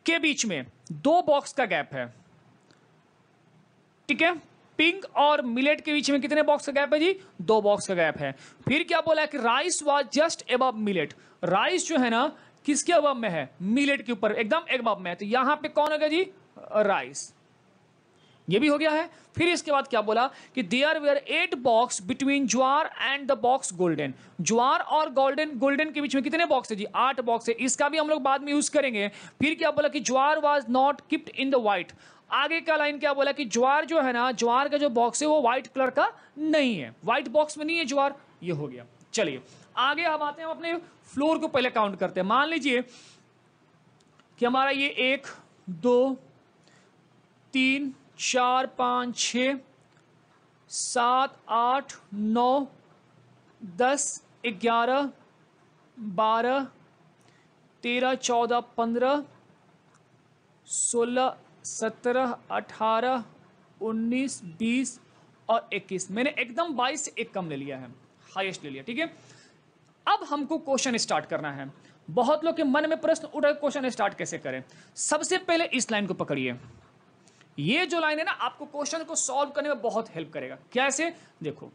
के बीच में दो बॉक्स का गैप है। ठीक है? पिंक और मिलेट के बीच में कितने बॉक्स का गैप है जी? दो बॉक्स का गैप है। फिर क्या बोला कि rice was just above millet rice जो है ना, किसके अबव में है? मिलेट के ऊपर, एकदम एक में है। तो यहाँ पे कौन हो गया जी? राइस ये भी हो गया है। फिर इसके बाद क्या बोला कि there were eight box between jowar and the box golden jowar और गोल्डन गोल्डन के बीच में कितने बॉक्स है जी? आठ बॉक्स है। इसका भी हम लोग बाद में यूज़ करेंगे। फिर क्या बोला कि jowar was not kept in the white आगे का लाइन क्या बोला कि ज्वार जो है ना, ज्वार का जो बॉक्स है वो व्हाइट कलर का नहीं है। व्हाइट बॉक्स में नहीं है ज्वार, ये हो गया। चलिए, आगे हम आते हैं अपने फ्लोर को पहले काउंट करते हैं। मान लीजिए कि हमारा ये एक, दो, तीन चार, पाँच, छ, सात, आठ, नौ, दस, ग्यारह, बारह, तेरह, चौदह, पंद्रह, सोलह, सत्रह, अठारह, उन्नीस, बीस और इक्कीस। मैंने एकदम बाईस से एक कम ले लिया है हाईएस्ट ले लिया, ठीक है? अब हमको क्वेश्चन स्टार्ट करना है। बहुत लोग के मन में प्रश्न उठा क्वेश्चन स्टार्ट कैसे करें? सबसे पहले इस लाइन को पकड़िए। ये जो लाइन है ना, आपको क्वेश्चन को सॉल्व करने में बहुत हेल्प करेगा। कैसे? देखो,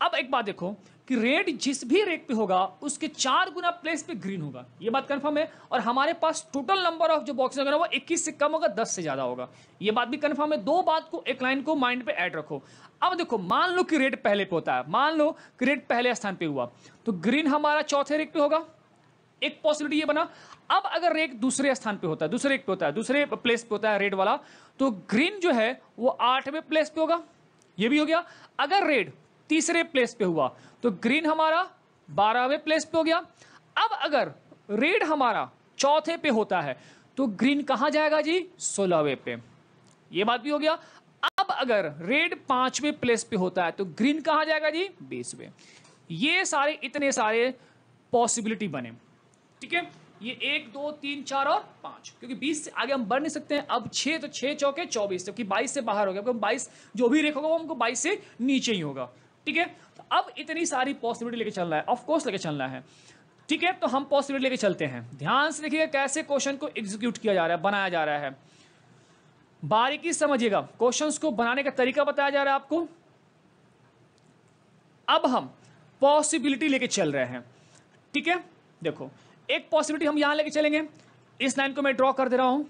अब एक बात देखो कि रेड जिस भी रेट पे होगा, उसके चार गुना प्लेस पे ग्रीन होगा। ये बात कंफर्म है। और हमारे पास टोटल नंबर ऑफ़ जो बॉक्स होगा वो 21 से कम होगा 10 से ज़्यादा होगा। ये बात भी कंफर्म है। दो बात को, एक लाइन को माइंड पे ऐड रखो। अब देखो, मान लो कि रेड पहले पे होता है। मान लो कि रेड पहले स्थान पे हुआ। तो ग्रीन हमारा चौथे रेट पे होगा। एक पॉसिबिलिटी ये बना। अब अगर रेड दूसरे स्थान पे होता है, दूसरे पे होता है, दूसरे प्लेस पे होता है रेड वाला तो ग्रीन जो है, वो आठवें प्लेस पे होगा। ये भी हो गया। अगर रेड तीसरे प्लेस पे हुआ तो ग्रीन हमारा बारहवें प्लेस पे हो गया। अब अगर रेड हमारा चौथे पे होता है तो ग्रीन कहाँ जाएगा जी? सोलहवें पे। ये बात भी हो गया। अब अगर रेड पाँचवें प्लेस पे होता है तो ग्रीन कहाँ जाएगा जी? बीसवें। ये सारे, इतने सारे पॉसिबिलिटी बने। ठीक है? ये एक, दो, तीन, चार और पाँच। क्योंकि बीस से आगे हम बढ़ नहीं सकते हैं। अब छह तो छह चौके चौबीस क्योंकि बाईस से बाहर हो गया। बाईस जो भी रेख होगा, वो हमको बाईस से नीचे ही होगा। ठीक है? तो अब इतनी सारी पॉसिबिलिटी लेके चलना है। ऑफकोर्स लेके चलना है। ठीक है? तो हम पॉसिबिलिटी लेके चलते हैं। ध्यान से देखिएगा कैसे क्वेश्चन को एग्जीक्यूट किया जा रहा है, बनाया जा रहा है। बारीकी समझिएगा। क्वेश्चन को बनाने का तरीका बताया जा रहा है आपको। अब हम पॉसिबिलिटी लेके चल रहे हैं। ठीक है? देखो एक पॉसिबिलिटी हम यहाँ लेके चलेंगे। इस लाइन को मैं ड्रॉ कर दे रहा हूँ।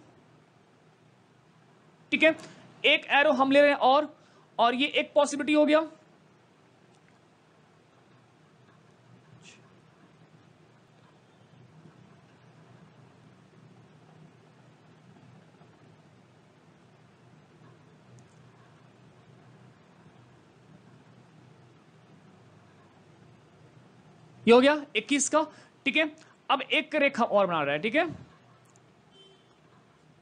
ठीक है? एक एरो हम ले रहे हैं और और ये एक पॉसिबिलिटी हो गया। ये हो गया 21 का। ठीक है? अब एक रेखा और बना रहे हैं, ठीक है?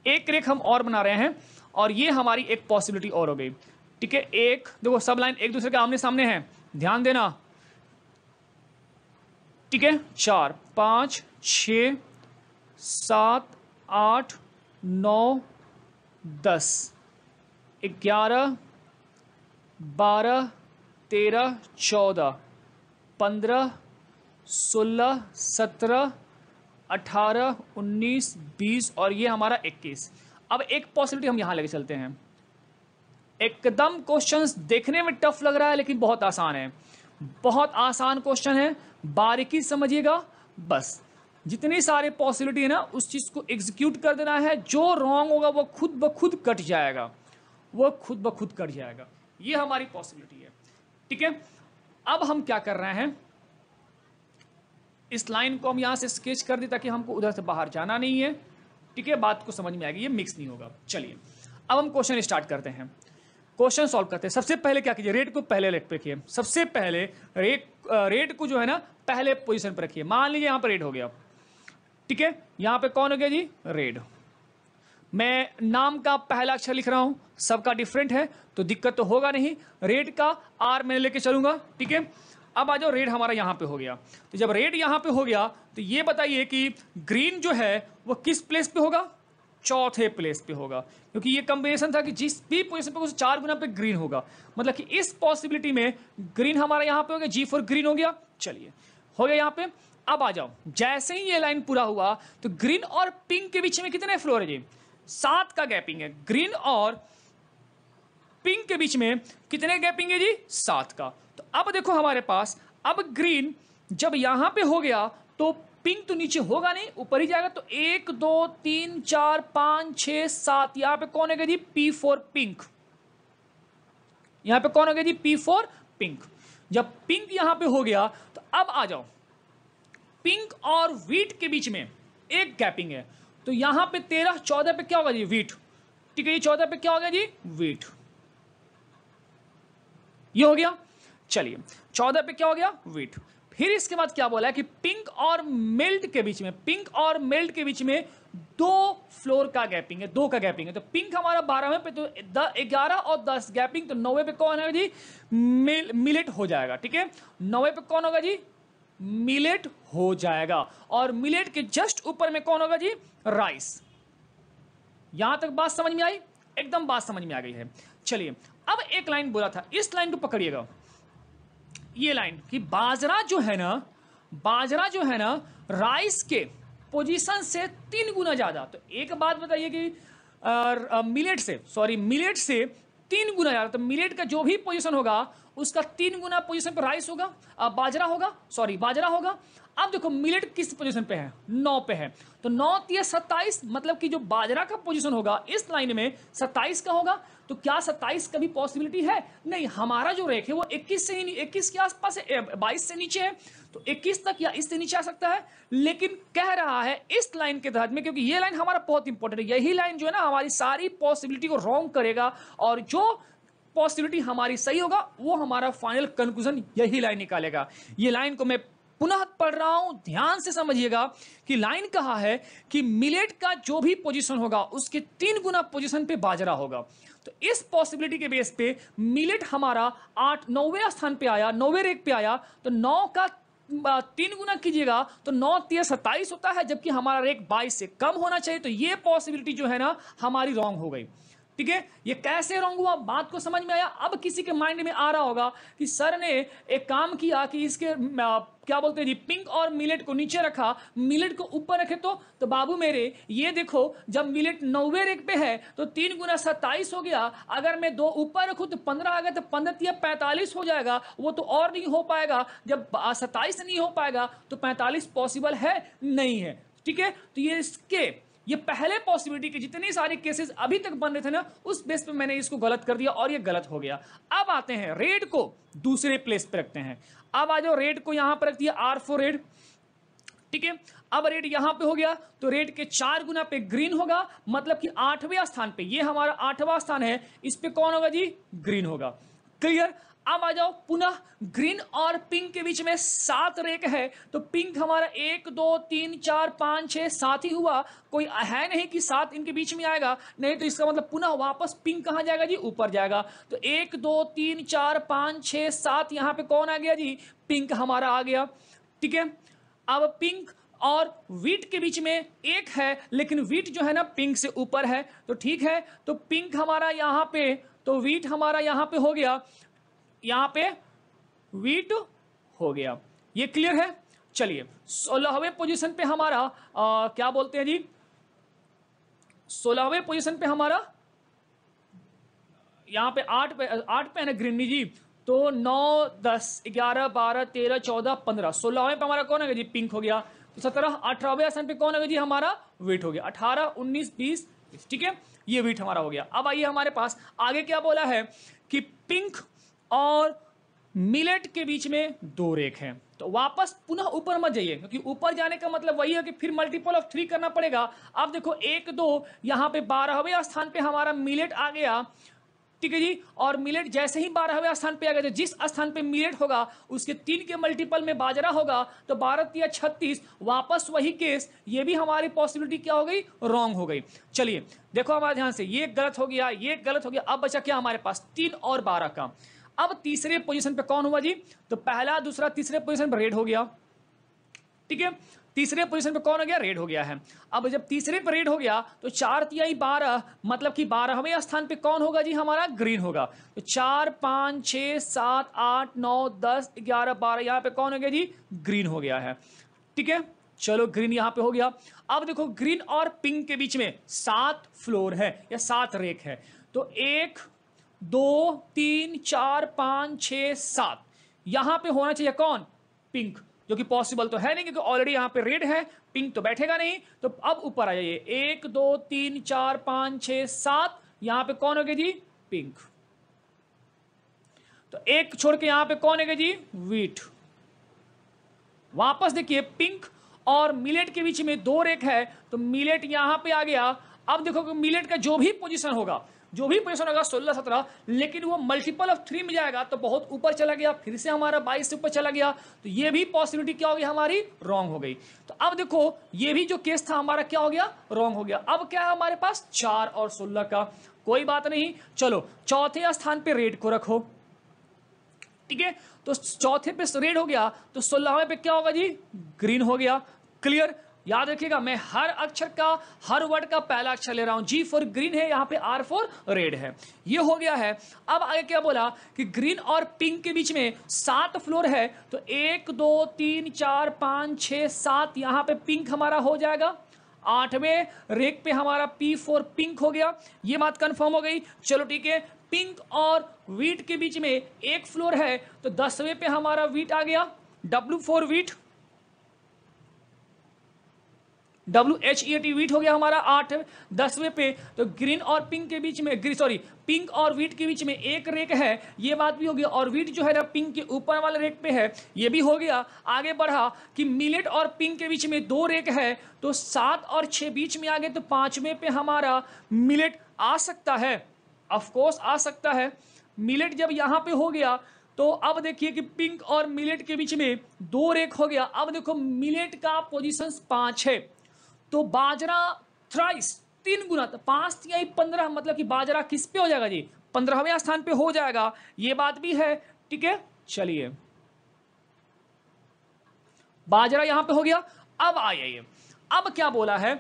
एक रेख हम और बना रहे हैं और ये हमारी एक पॉसिबिलिटी और हो गई, ठीक है? एक, देखो, सब लाइन एक दूसरे के आमने सामने हैं, ध्यान देना। ठीक है? चार, पाँच छ सात, आठ, नौ, दस, ग्यारह, बारह, तेरह, चौदह, पंद्रह सोलह, सत्रह, अठारह, उन्नीस, बीस और ये हमारा इक्कीस। अब एक पॉसिबिलिटी हम यहाँ लेके चलते हैं। एकदम क्वेश्चंस देखने में टफ लग रहा है, लेकिन बहुत आसान है। बहुत आसान क्वेश्चन है, बारीकी समझिएगा, बस। जितनी सारे पॉसिबिलिटी है ना, उस चीज़ को एग्जीक्यूट कर देना है। जो रॉन्ग होगा, वो खुद ब खुद कट जाएगा। वो खुद ब खुद कट जाएगा। ये हमारी पॉसिबिलिटी है। ठीक है? अब हम क्या कर रहे हैं? इस लाइन को हम यहाँ से स्केच कर दी ताकि हमको उधर से बाहर जाना नहीं है। ठीक है? बात को समझ में आएगी ये मिक्स नहीं होगा। चलिए, अब हम क्वेश्चन स्टार्ट करते हैं। क्वेश्चन सॉल्व करते हैं। सबसे पहले क्या कीजिए? रेट को पहले लेट पे रखिए। सबसे पहले रेट रेट को जो है ना, पहले पोजीशन पर रखिए। मान लीजिए यहाँ पर रेड हो गया। ठीक है? यहाँ पे कौन हो गया जी? रेड मैं नाम का पहला अक्षर लिख रहा हूँ। सबका डिफरेंट है तो दिक्कत तो होगा नहीं। रेड का आर मैं लेके चलूँगा। ठीक है? अब आ जाओ, रेड हमारा यहाँ पे हो गया। तो जब रेड यहाँ पे हो गया तो ये बताइए कि ग्रीन जो है, वो किस प्लेस पे होगा? चौथे प्लेस पे होगा। क्योंकि ये कम्बिनेशन था कि जिस भी पोजीशन पे उस चार गुना पे ग्रीन होगा। मतलब कि इस पॉसिबिलिटी में ग्रीन हमारा यहाँ पे हो गया जी फोर ग्रीन हो गया। चलिए, हो गया यहाँ पे। अब आ जाओ, जैसे ही ये लाइन पूरा हुआ तो ग्रीन और पिंक के बीच में कितने फ्लोर है जी? सात का गैपिंग है। ग्रीन और पिंक के बीच में कितने गैपिंग है जी? सात का। तो अब देखो हमारे पास, अब ग्रीन जब यहाँ पे हो गया तो पिंक तो नीचे होगा नहीं, ऊपर ही जाएगा। तो एक, दो, तीन, चार, पाँच छ सात, यहाँ पे कौन है जी? पी फोर पिंक यहाँ पे कौन हो गया जी? पी फोर पिंक जब पिंक यहाँ पे हो गया तो अब आ जाओ। पिंक और वीट के बीच में एक गैपिंग है। तो यहाँ पे तेरह, चौदह पे क्या होगा जी? वीट ठीक है ये चौदह पे क्या हो गया जी? वीट ये हो गया। चलिए चौदह पे क्या हो गया? वीट फिर इसके बाद क्या बोला है कि पिंक और मेल्ट के बीच में पिंक और मेल्ट के बीच में दो फ्लोर का गैपिंग है दो का गैपिंग है। तो पिंक हमारा बारहवें पे तो ग्यारह और दस गैपिंग तो नौवे पे कौन है जी? मिल, मिलेट हो जाएगा ठीक है? नौवे पे कौन होगा जी? मिलेट हो जाएगा। और मिलेट के जस्ट ऊपर में कौन होगा जी? राइस यहाँ तक बात समझ में आई? एकदम बात समझ में आ गई है। चलिए, अब एक लाइन बोला था, इस लाइन को पकड़िएगा। ये लाइन कि बाजरा जो है ना, बाजरा जो है ना, राइस के पोजीशन से तीन गुना ज़्यादा। तो एक बात बताइए कि मिलेट से, सॉरी, मिलेट से तीन गुना ज़्यादा। तो मिलेट का जो भी पोजीशन होगा, उसका तीन गुना पोजीशन पर राइस होगा बाजरा होगा, सॉरी, बाजरा होगा अब देखो, मिलेट किस पोजीशन पे है? नौ पे है। तो नौ तीय सत्ताईस मतलब कि जो बाजरा का पोजीशन होगा, इस लाइन में सत्ताईस का होगा। तो क्या सत्ताईस का भी पॉसिबिलिटी है? नहीं, हमारा जो रेख है, वो इक्कीस से ही इक्कीस के आसपास बाईस से नीचे है। तो इक्कीस तक या इससे नीचे आ सकता है। लेकिन कह रहा है, इस लाइन के तहत में, क्योंकि ये लाइन हमारा बहुत इंपॉर्टेंट है, यही लाइन जो है ना, हमारी सारी पॉसिबिलिटी को रॉन्ग करेगा। और जो पॉसिबिलिटी हमारी सही होगा, वो हमारा फाइनल कंक्लूजन यही लाइन निकालेगा। ये लाइन को मैं पुनः पढ़ रहा हूँ, ध्यान से समझिएगा कि लाइन कहा है कि मिलेट का जो भी पोजीशन होगा, उसके तीन गुना पोजीशन पे बाजरा होगा। तो इस पॉसिबिलिटी के बेस पे मिलेट हमारा आठ, नौवे स्थान पे आया, नौवे रेक पे आया तो नौ का तीन गुना कीजिएगा तो नौ, तीन, सत्ताईस होता है, जबकि हमारा रेक बाईस से कम होना चाहिए। तो ये पॉसिबिलिटी जो है ना, हमारी रॉन्ग हो गई। ठीक है? ये कैसे रॉन्ग हुआ? बात को समझ में आया? अब किसी के माइंड में आ रहा होगा कि सर ने एक काम किया कि इसके क्या बोलते हैं जी पिंक और मिलेट को नीचे रखा। मिलेट को ऊपर रखे तो तो बाबू मेरे, ये देखो, जब मिलेट नौवे रेक पे है तो तीन गुना सत्ताईस हो गया। अगर मैं दो ऊपर रखूँ तो पंद्रह आ गया तो पंद्रह या पैंतालीस हो जाएगा। वो तो और नहीं हो पाएगा। जब सत्ताईस नहीं हो पाएगा तो पैंतालीस पॉसिबल है? नहीं है। ठीक है? तो ये इसके ये पहले पॉसिबिलिटी के जितने सारे केसेस अभी तक बन रहे थे ना, उस बेस पे मैंने इसको गलत कर दिया और ये गलत हो गया। अब आते हैं रेड को दूसरे प्लेस पे रखते हैं। अब आ जाओ रेड को यहाँ पर रख दिया आर फोर रेड ठीक है? अब रेड यहाँ पे हो गया तो रेड के चार गुना पे ग्रीन होगा मतलब कि आठवें स्थान पे, ये हमारा आठवां स्थान है, इस पे कौन होगा जी? ग्रीन होगा। क्लियर अब आ जाओ, पुनः ग्रीन और पिंक के बीच में सात रेक है। तो पिंक हमारा एक, दो, तीन, चार, पाँच, छह, सात ही हुआ। कोई है नहीं कि सात इनके बीच में आएगा। नहीं तो इसका मतलब पुनः वापस पिंक कहाँ जाएगा जी? ऊपर जाएगा। तो एक, दो, तीन, चार, पाँच, छह, सात यहाँ पे कौन आ गया जी? पिंक हमारा आ गया। ठीक है? अब पिंक और वीट के बीच में एक है, लेकिन वीट जो है ना पिंक से ऊपर है। तो ठीक है? तो पिंक हमारा यहाँ पे तो वीट हमारा यहाँ पे हो गया। यहाँ पे वीट हो गया। ये क्लियर है? चलिए सोलहवें पोजीशन पे हमारा आ, क्या बोलते हैं जी? सोलहवें पोजीशन पे हमारा यहाँ पे आठ पे आठ पे है ना ग्रीनी जी? तो नौ दस ग्यारह बारह तेरह चौदह पंद्रह। सोलहवें पे हमारा कौन है जी? पिंक हो गया। तो सत्रह अठारहवें स्थान पे कौन है जी? हमारा वेट हो गया। अठारह उन्नीस बीस ठीक है? ये वीट हमारा हो गया। अब आइए हमारे पास। आगे क्या बोला है? कि पिंक और मिलेट के बीच में दो रेख हैं। तो वापस पुनः ऊपर मत जाइए, क्योंकि ऊपर जाने का मतलब वही है कि फिर मल्टीपल ऑफ़ थ्री करना पड़ेगा। अब देखो, एक, दो, यहाँ पे बारहवें स्थान पे हमारा मिलेट आ गया। ठीक है जी? और मिलेट जैसे ही बारहवें स्थान पे आ गया तो जिस स्थान पे मिलेट होगा, उसके तीन के मल्टीपल में बाजरा होगा तो बारह या छत्तीस, वापस वही केस ये भी हमारी पॉसिबिलिटी क्या हो गई? रॉन्ग हो गई। चलिए, देखो हमारे ध्यान से, ये गलत हो गया, ये गलत हो गया, अब बचा क्या हमारे पास? तीन और बारह का। अब तीसरे पोजीशन पे कौन हुआ जी? तो पहला, दूसरा, तीसरे पोजीशन पे रेड हो गया। ठीक है? तीसरे पोजीशन पे कौन हो गया? रेड हो गया है। अब जब तीसरे पे रेड हो गया तो चार, तिहाई, बारह मतलब कि बारहवें स्थान पे कौन होगा जी? हमारा ग्रीन होगा। तो चार, पाँच छ सात, आठ, नौ, दस, ग्यारह, बारह, यहाँ पे कौन हो गया जी? ग्रीन हो गया है। ठीक है? चलो, ग्रीन यहाँ पे हो गया। अब देखो, ग्रीन और पिंक के बीच में सात फ्लोर है या सात रेक है। तो एक दो, तीन, चार, पाँच छ सात। यहाँ पे होना चाहिए कौन? पिंक, जो कि पॉसिबल तो है नहीं क्योंकि ऑलरेडी यहाँ पे रेड है पिंक तो बैठेगा नहीं। तो अब ऊपर आ जाइए। एक, दो, तीन, चार, पाँच छ सात। यहाँ पे कौन हो गया जी? पिंक तो एक छोड़ के यहाँ पे कौन है जी? वीट वापस देखिए पिंक और मिलेट के बीच में दो रेख है तो मिलेट यहाँ पे आ गया। अब देखो कि मिलेट का जो भी पोजीशन होगा जो भी पोजिशन होगा सोलह, सत्रह, लेकिन वो मल्टीपल ऑफ़ थ्री में जाएगा तो बहुत ऊपर चला गया, फिर से हमारा बाईस से ऊपर चला गया तो ये भी पॉसिबिलिटी क्या हो गई हमारी? रॉन्ग हो गई। तो अब देखो, ये भी जो केस था, हमारा क्या हो गया? रॉन्ग हो गया। अब क्या है हमारे पास? चार और सोलह का। कोई बात नहीं। चलो, चौथे स्थान पे रेड को रखो। ठीक है? तो चौथे पे रेड हो गया तो सोलहवें पे क्या होगा जी? ग्रीन हो गया। क्लियर याद रखिएगा, मैं हर अक्षर का, हर वर्ड का पहला अक्षर ले रहा हूँ। जी फॉर ग्रीन है, यहाँ पे आर फॉर रेड है। ये हो गया है। अब आगे क्या बोला कि ग्रीन और पिंक के बीच में सात फ्लोर है तो एक, दो, तीन, चार, पाँच छ सात, यहाँ पे पिंक हमारा हो जाएगा। आठवें रेक पे हमारा पी फोर पिंक हो गया। ये बात कंफर्म हो गई। चलो ठीक है पिंक और वीट के बीच में एक फ्लोर है तो दसवें पे हमारा वीट आ गया। W four wheat W H E T wheat हो गया हमारा आठ, दसवें पे। तो ग्रीन और पिंक के बीच में सॉरी पिंक और वीट के बीच में एक रेक है, ये बात भी हो गया और वीट जो है ना पिंक के ऊपर वाले रेक पे है, ये भी हो गया। आगे बढ़ा कि मिलेट और पिंक के बीच में दो रेक है तो सात और छह बीच में आ गए तो पाँचवें पे हमारा मिलेट आ सकता है। ऑफकोर्स आ सकता है। मिलेट जब यहाँ पे हो गया तो अब देखिए कि पिंक और मिलेट के बीच में दो रेक हो गया। अब देखो मिलेट का पोजीशन पाँच है। तो बाजरा थ्राइस तीन गुना तो पाँच तिहाई पंद्रह मतलब कि बाजरा किस पे हो जाएगा जी? पंद्रहवें स्थान पे हो जाएगा। ये बात भी है, ठीक है? चलिए। बाजरा यहाँ पे हो गया, अब आइए। अब क्या बोला है?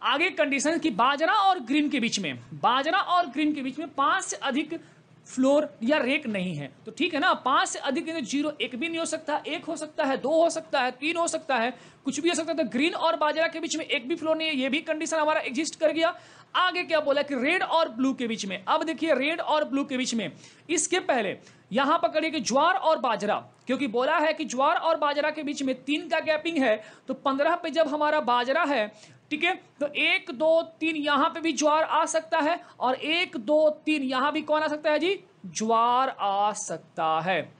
आगे कंडीशन की बाजरा और ग्रीन के बीच में, बाजरा और ग्रीन के बीच में पाँच से अधिक फ्लोर या रेक नहीं है। तो ठीक है ना, पाँच से अधिक ज़ीरो एक भी नहीं हो सकता, एक हो सकता है, दो हो सकता है, तीन हो सकता है, कुछ भी हो सकता है तो ग्रीन और बाजरा के बीच में एक भी फ्लोर नहीं है, ये भी कंडीशन हमारा एग्जिस्ट कर गया। आगे क्या बोला कि रेड और ब्लू के बीच में, अब देखिए रेड और ब्लू के बीच में, इसके पहले, यहाँ पकड़िए कि ज्वार और बाजरा, क्योंकि बोला है कि ज्वार और बाजरा के बीच में तीन का गैपिंग है तो पंद्रह पे जब हमारा बाजरा है ठीक है? तो एक, दो, तीन यहाँ पे भी ज्वार आ सकता है और एक, दो, तीन यहाँ भी कौन आ सकता है जी? ज्वार आ सकता है।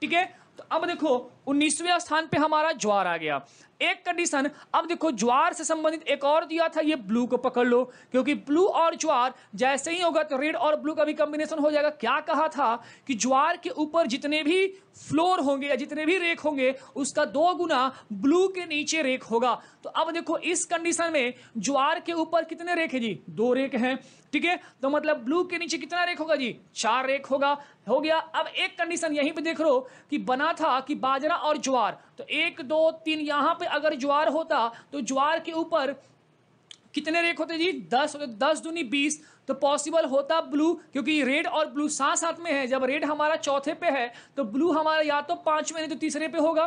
ठीक है? तो अब देखो, उन्नीसवें स्थान पे हमारा ज्वार आ गया। एक कंडीशन अब देखो ज्वार से संबंधित एक और दिया था, ये ब्लू को पकड़ लो, क्योंकि ब्लू और ज्वार जैसे ही होगा तो रेड और ब्लू का भी कॉम्बिनेशन हो जाएगा। क्या कहा था कि ज्वार के ऊपर जितने भी फ्लोर होंगे या जितने भी रेख होंगे, उसका दो गुना ब्लू के नीचे रेख होगा। तो अब देखो इस कंडीशन में ज्वार के ऊपर कितने रेख है जी? दो रेख हैं। ठीक है? तो मतलब ब्लू के नीचे कितना रेख होगा जी? चार रेख होगा। हो गया। अब एक कंडीशन यहीं पे देख लो कि बना था कि बाजरा और ज्वार। तो एक, दो, तीन यहाँ पे अगर ज्वार होता तो ज्वार के ऊपर कितने रेख होते जी? दस दस दूनी बीस। तो पॉसिबल होता ब्लू क्योंकि रेड और ब्लू साथ साथ में है। जब रेड हमारा चौथे पे है तो ब्लू हमारा या तो पाँचवें नहीं तो तीसरे पे होगा।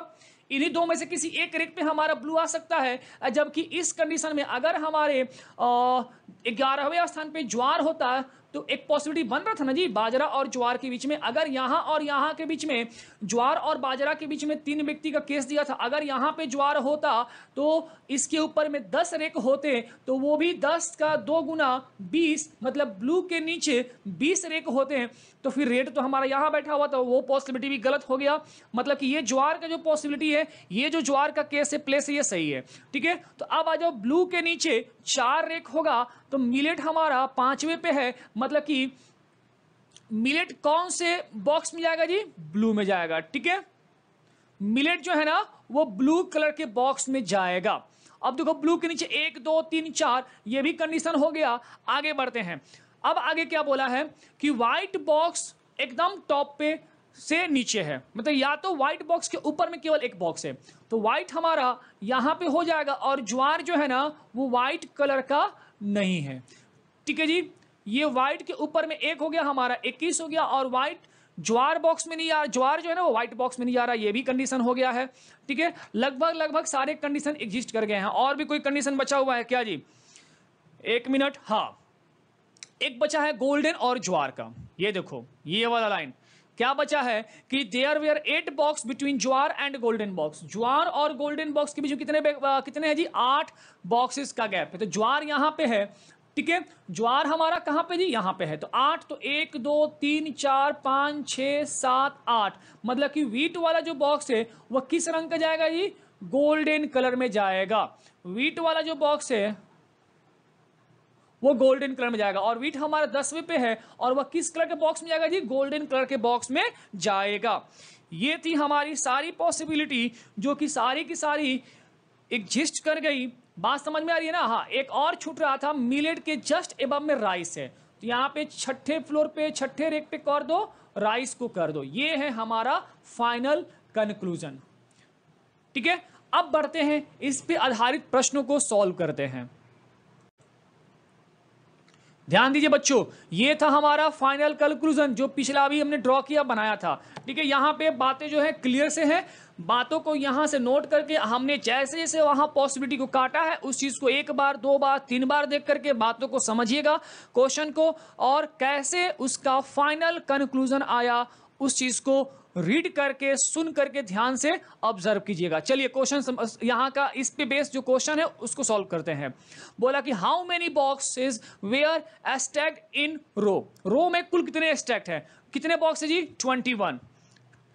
इन्हीं दो में से किसी एक रेक पे हमारा ब्लू आ सकता है। जबकि इस कंडीशन में अगर हमारे ग्यारहवें स्थान पे ज्वार होता तो एक पॉसिबिलिटी बन रहा था ना जी, बाजरा और ज्वार के बीच में। अगर यहाँ और यहाँ के बीच में, ज्वार और बाजरा के बीच में तीन व्यक्ति का केस दिया था, अगर यहाँ पे ज्वार होता तो इसके ऊपर में दस रेक होते तो वो भी दस का दो गुना बीस मतलब ब्लू के नीचे बीस रेक होते हैं। तो फिर रेट तो हमारा यहाँ बैठा हुआ था, वो पॉसिबिलिटी भी गलत हो गया। मतलब कि ये ज्वार का जो पॉसिबिलिटी है, ये जो ज्वार का केस है प्लेस ये सही है। ठीक है? तो अब आ जाओ, ब्लू के नीचे चार रेक होगा तो मिलेट हमारा पांचवे पे है। मतलब कि मिलेट कौन से बॉक्स में जाएगा जी? ब्लू में जाएगा, ठीक है? मिलेट जो है ना, वो ब्लू कलर के बॉक्स में जाएगा। अब देखो ब्लू के नीचे एक, दो, तीन, चार, ये भी कंडीशन हो गया। आगे बढ़ते हैं। अब आगे क्या बोला है कि व्हाइट बॉक्स एकदम टॉप पे से नीचे है। मतलब या तो व्हाइट बॉक्स के ऊपर में केवल एक बॉक्स है। तो व्हाइट हमारा यहाँ पे हो जाएगा और ज्वार जो है ना, वो व्हाइट कलर का नहीं है। ठीक है जी? ये व्हाइट के ऊपर में एक हो गया, हमारा इक्कीस हो गया और व्हाइट ज्वार बॉक्स में नहीं आ रहा, ज्वार जो है ना वो व्हाइट बॉक्स में नहीं आ रहा, ये भी कंडीशन हो गया है। ठीक है? लगभग लगभग सारे कंडीशन एग्जिस्ट कर गए हैं। और भी कोई कंडीशन बचा हुआ है क्या जी? एक मिनट हाँ। एक बचा है गोल्डन और ज्वार का। ये देखो, ये वाला लाइन क्या बचा है कि there were eight box between jowar and golden box ज्वार और गोल्डन बॉक्स के बीच कितने कितने हैं जी? आठ बॉक्सेस का गैप है। तो ज्वार यहाँ पे है, ठीक है? ज्वार हमारा कहाँ पे जी? यहाँ पे है। तो आठ तो एक, दो, तीन, चार, पाँच, छ, सात, आठ। मतलब कि वीट वाला जो बॉक्स है, वह किस रंग का जाएगा जी? गोल्डन कलर में जाएगा। वीट वाला जो बॉक्स है वो गोल्डन कलर में जाएगा। और वीट हमारा दसवें पे है और वह किस कलर के बॉक्स में जाएगा जी? गोल्डन कलर के बॉक्स में जाएगा। ये थी हमारी सारी पॉसिबिलिटी जो कि सारी की सारी एग्जिस्ट कर गई। बात समझ में आ रही है ना? हाँ एक और छूट रहा था मिलेट के जस्ट एबव में राइस है। तो यहाँ पे छठे फ्लोर पे, छठे रेक पे कर दो राइस को कर दो। ये है हमारा फाइनल कंक्लूजन ठीक है? अब बढ़ते हैं, इस पे आधारित प्रश्नों को सॉल्व करते हैं। ध्यान दीजिए बच्चों, ये था हमारा फाइनल कंक्लूजन जो पिछला भी हमने ड्रॉ किया, बनाया था। ठीक है, यहाँ पे बातें जो है क्लियर से हैं। बातों को यहाँ से नोट करके हमने जैसे जैसे वहाँ पॉसिबिलिटी को काटा है, उस चीज़ को एक बार, दो बार, तीन बार देख करके बातों को समझिएगा क्वेश्चन को, और कैसे उसका फाइनल कंक्लूजन आया, उस चीज़ को रीड करके, सुन करके ध्यान से ऑब्ज़र्व कीजिएगा। चलिए क्वेश्चन यहाँ का इस पे बेस जो क्वेश्चन है, उसको सॉल्व करते हैं। बोला कि how many boxes were stacked in row row में कुल कितने एस्टैक्ट है? कितने बॉक्स है जी? ट्वेंटी वन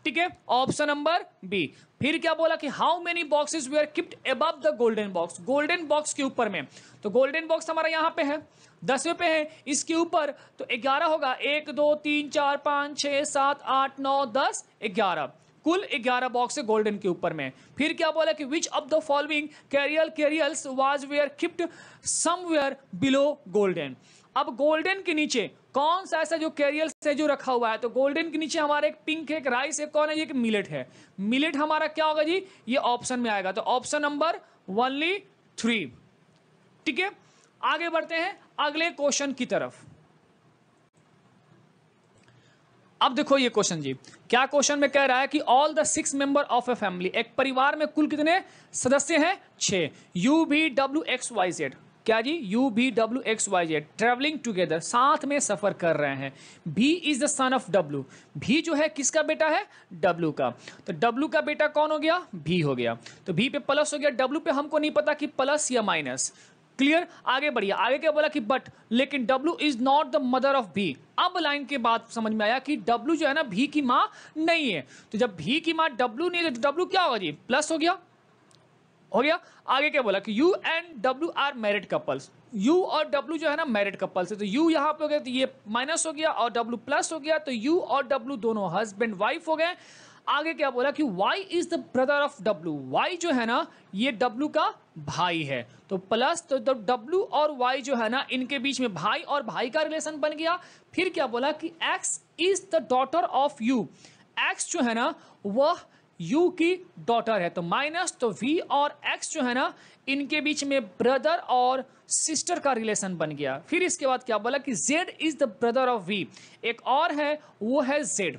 ठीक है? ऑप्शन नंबर बी फिर क्या बोला कि how many boxes were kept above the golden box golden box के ऊपर में। तो गोल्डन बॉक्स हमारा यहाँ पे है। दसवें पे है, इसके ऊपर तो ग्यारह होगा। एक, दो, तीन, चार, पाँच, छह, सात, आठ, नौ, दस, ग्यारह। कुल ग्यारह बॉक्स है गोल्डन के ऊपर में। फिर क्या बोला कि which of the following cereal cereals was were kept somewhere below golden अब गोल्डन के नीचे, कौन सा ऐसा जो कैरियल से जो रखा हुआ है? तो गोल्डन के नीचे हमारा एक पिंक है, एक राइस है, कौन है? एक मिलेट है। मिलेट हमारा क्या होगा जी? ये ऑप्शन में आएगा। तो ऑप्शन नंबर वनली थ्री ठीक है? आगे बढ़ते हैं। अगले क्वेश्चन की तरफ़। अब देखो ये क्वेश्चन जी। क्या क्वेश्चन में कह रहा है कि all the six member of a family एक परिवार में कुल कितने सदस्य हैं? छह। U B W X Y Z क्या जी? U B W X Y Z travelling together साथ में सफ़र कर रहे हैं। B is the son of W B जो है, किसका बेटा है? डब्ल्यू का। तो डब्ल्यू का बेटा कौन हो गया? भी हो गया। तो भी पे प्लस हो गया। डब्ल्यू पे हमको नहीं पता कि प्लस या माइनस क्लियर आगे बढ़िए। आगे क्या बोला कि बट लेकिन W is not the mother of B अब लाइन के बाद समझ में आया कि डब्ल्यू जो है ना भी की माँ नहीं है। तो जब भी की माँ डब्ल्यू नहीं है तो डब्ल्यू क्या होगा जी? प्लस हो गया? हो गया? आगे क्या बोला कि U and W are married couples U और डब्ल्यू जो है ना मैरिड कपल्स है। तो यू यहाँ पे हो गया तो ये माइनस हो गया और डब्ल्यू प्लस हो गया। तो यू और डब्ल्यू दोनों हस्बैंड वाइफ हो गए। आगे क्या बोला कि y is the brother of w. Y जो है ना, ये w का भाई है। तो प्लस तो w और वाई जो है ना, इनके बीच में भाई और भाई का रिलेशन बन गया। फिर क्या बोला कि x is the daughter of u x जो है ना, वह u की डॉटर है। तो माइनस तो v और x जो है ना, इनके बीच में ब्रदर और सिस्टर का रिलेशन बन गया। फिर इसके बाद क्या बोला कि z is the brother of v एक और है, वो है z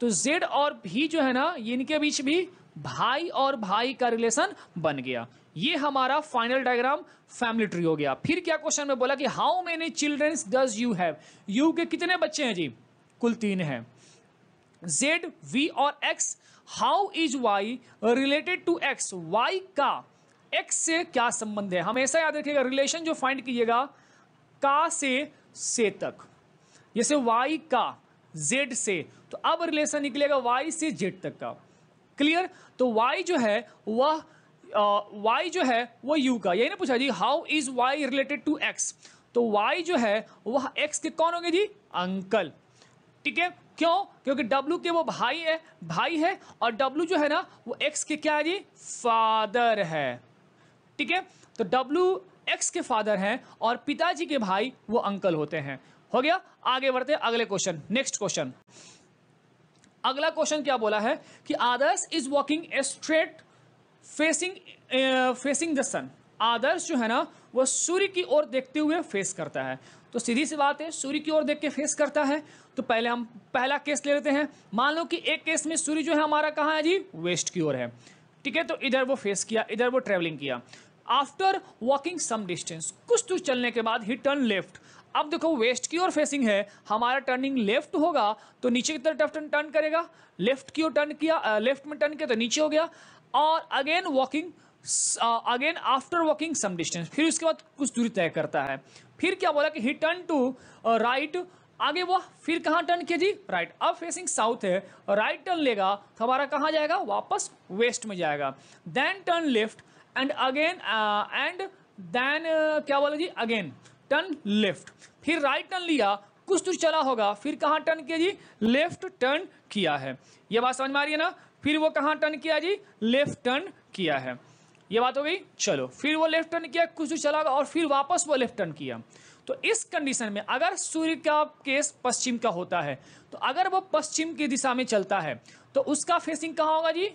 तो z और भी जो है ना, इनके बीच भी भाई और भाई का रिलेशन बन गया। ये हमारा फाइनल डायग्राम फैमिली ट्री हो गया। फिर क्या क्वेश्चन में बोला कि how many childrens does U have U के कितने बच्चे हैं जी? कुल तीन है। जेड वी और X how is Y related to X Y का एक्स से क्या संबंध है? हमेशा याद रखिएगा रिलेशन जो फाइंड कीजिएगा, का से से तक। जैसे वाई का जेड से तो अब रिलेशन निकलेगा वाई से जेड तक का। क्लियर तो वाई जो है, वह वाई जो है, वो यू का। यही ना पूछा जी how is Y related to X तो वाई जो है, वह एक्स के कौन होंगे जी? अंकल। ठीक है? क्यों? क्योंकि डब्लू के वो भाई है भाई है, और डब्लू जो है ना, वो एक्स के क्या है जी? फादर है। ठीक है? तो डब्लू एक्स के फादर हैं, और पिताजी के भाई, वो अंकल होते हैं। हो गया? आगे बढ़ते हैं, अगले क्वेश्चन नेक्स्ट क्वेश्चन अगला क्वेश्चन क्या बोला है कि Adarsh is walking a straight facing facing the sun Adarsh जो है ना वह सूर्य की ओर देखते हुए फेस करता है। तो सीधी सी बात है, सूर्य की ओर देख के फेस करता है। तो पहले हम, पहला केस ले लेते हैं। मान लो कि एक केस में सूर्य जो है हमारा कहाँ है जी? वेस्ट की ओर है। ठीक है तो इधर वो फेस किया, इधर वो ट्रेवलिंग किया। आफ्टर वॉकिंग सम डिस्टेंस कुछ दूर चलने के बाद ही टर्न लेफ़्ट अब देखो वेस्ट की ओर फेसिंग है। हमारा टर्निंग लेफ़्ट होगा तो नीचे की तरफ़ टर्न टर्न करेगा। लेफ़्ट की ओर टर्न किया लेफ़्ट में टर्न किया तो नीचे हो गया। और again walking again after walking some distance फिर उसके बाद कुछ दूरी तय करता है। फिर क्या बोला कि ही टर्न टू राइट आगे वो, फिर कहाँ टर्न किया जी? राइट अब फेसिंग साउथ है। राइट टर्न लेगा तो हमारा कहाँ जाएगा? वापस वेस्ट में जाएगा। Then turn left and again and then क्या बोला जी? अगेन टर्न लेफ़्ट फिर राइट टर्न लिया कुछ दूर चला होगा। फिर कहाँ टर्न किया जी? लेफ़्ट टर्न किया है। ये बात समझ में आ रही है ना? फिर वो कहाँ टर्न किया जी? लेफ़्ट टर्न किया है। ये बात हो गई? चलो। फिर वो लेफ़्ट टर्न किया, कुछ दूर चला और फिर वापस वो लेफ़्ट टर्न किया। तो इस कंडीशन में अगर सूर्य का केस पश्चिम का होता है तो अगर वो पश्चिम की दिशा में चलता है तो उसका फेसिंग कहाँ होगा जी?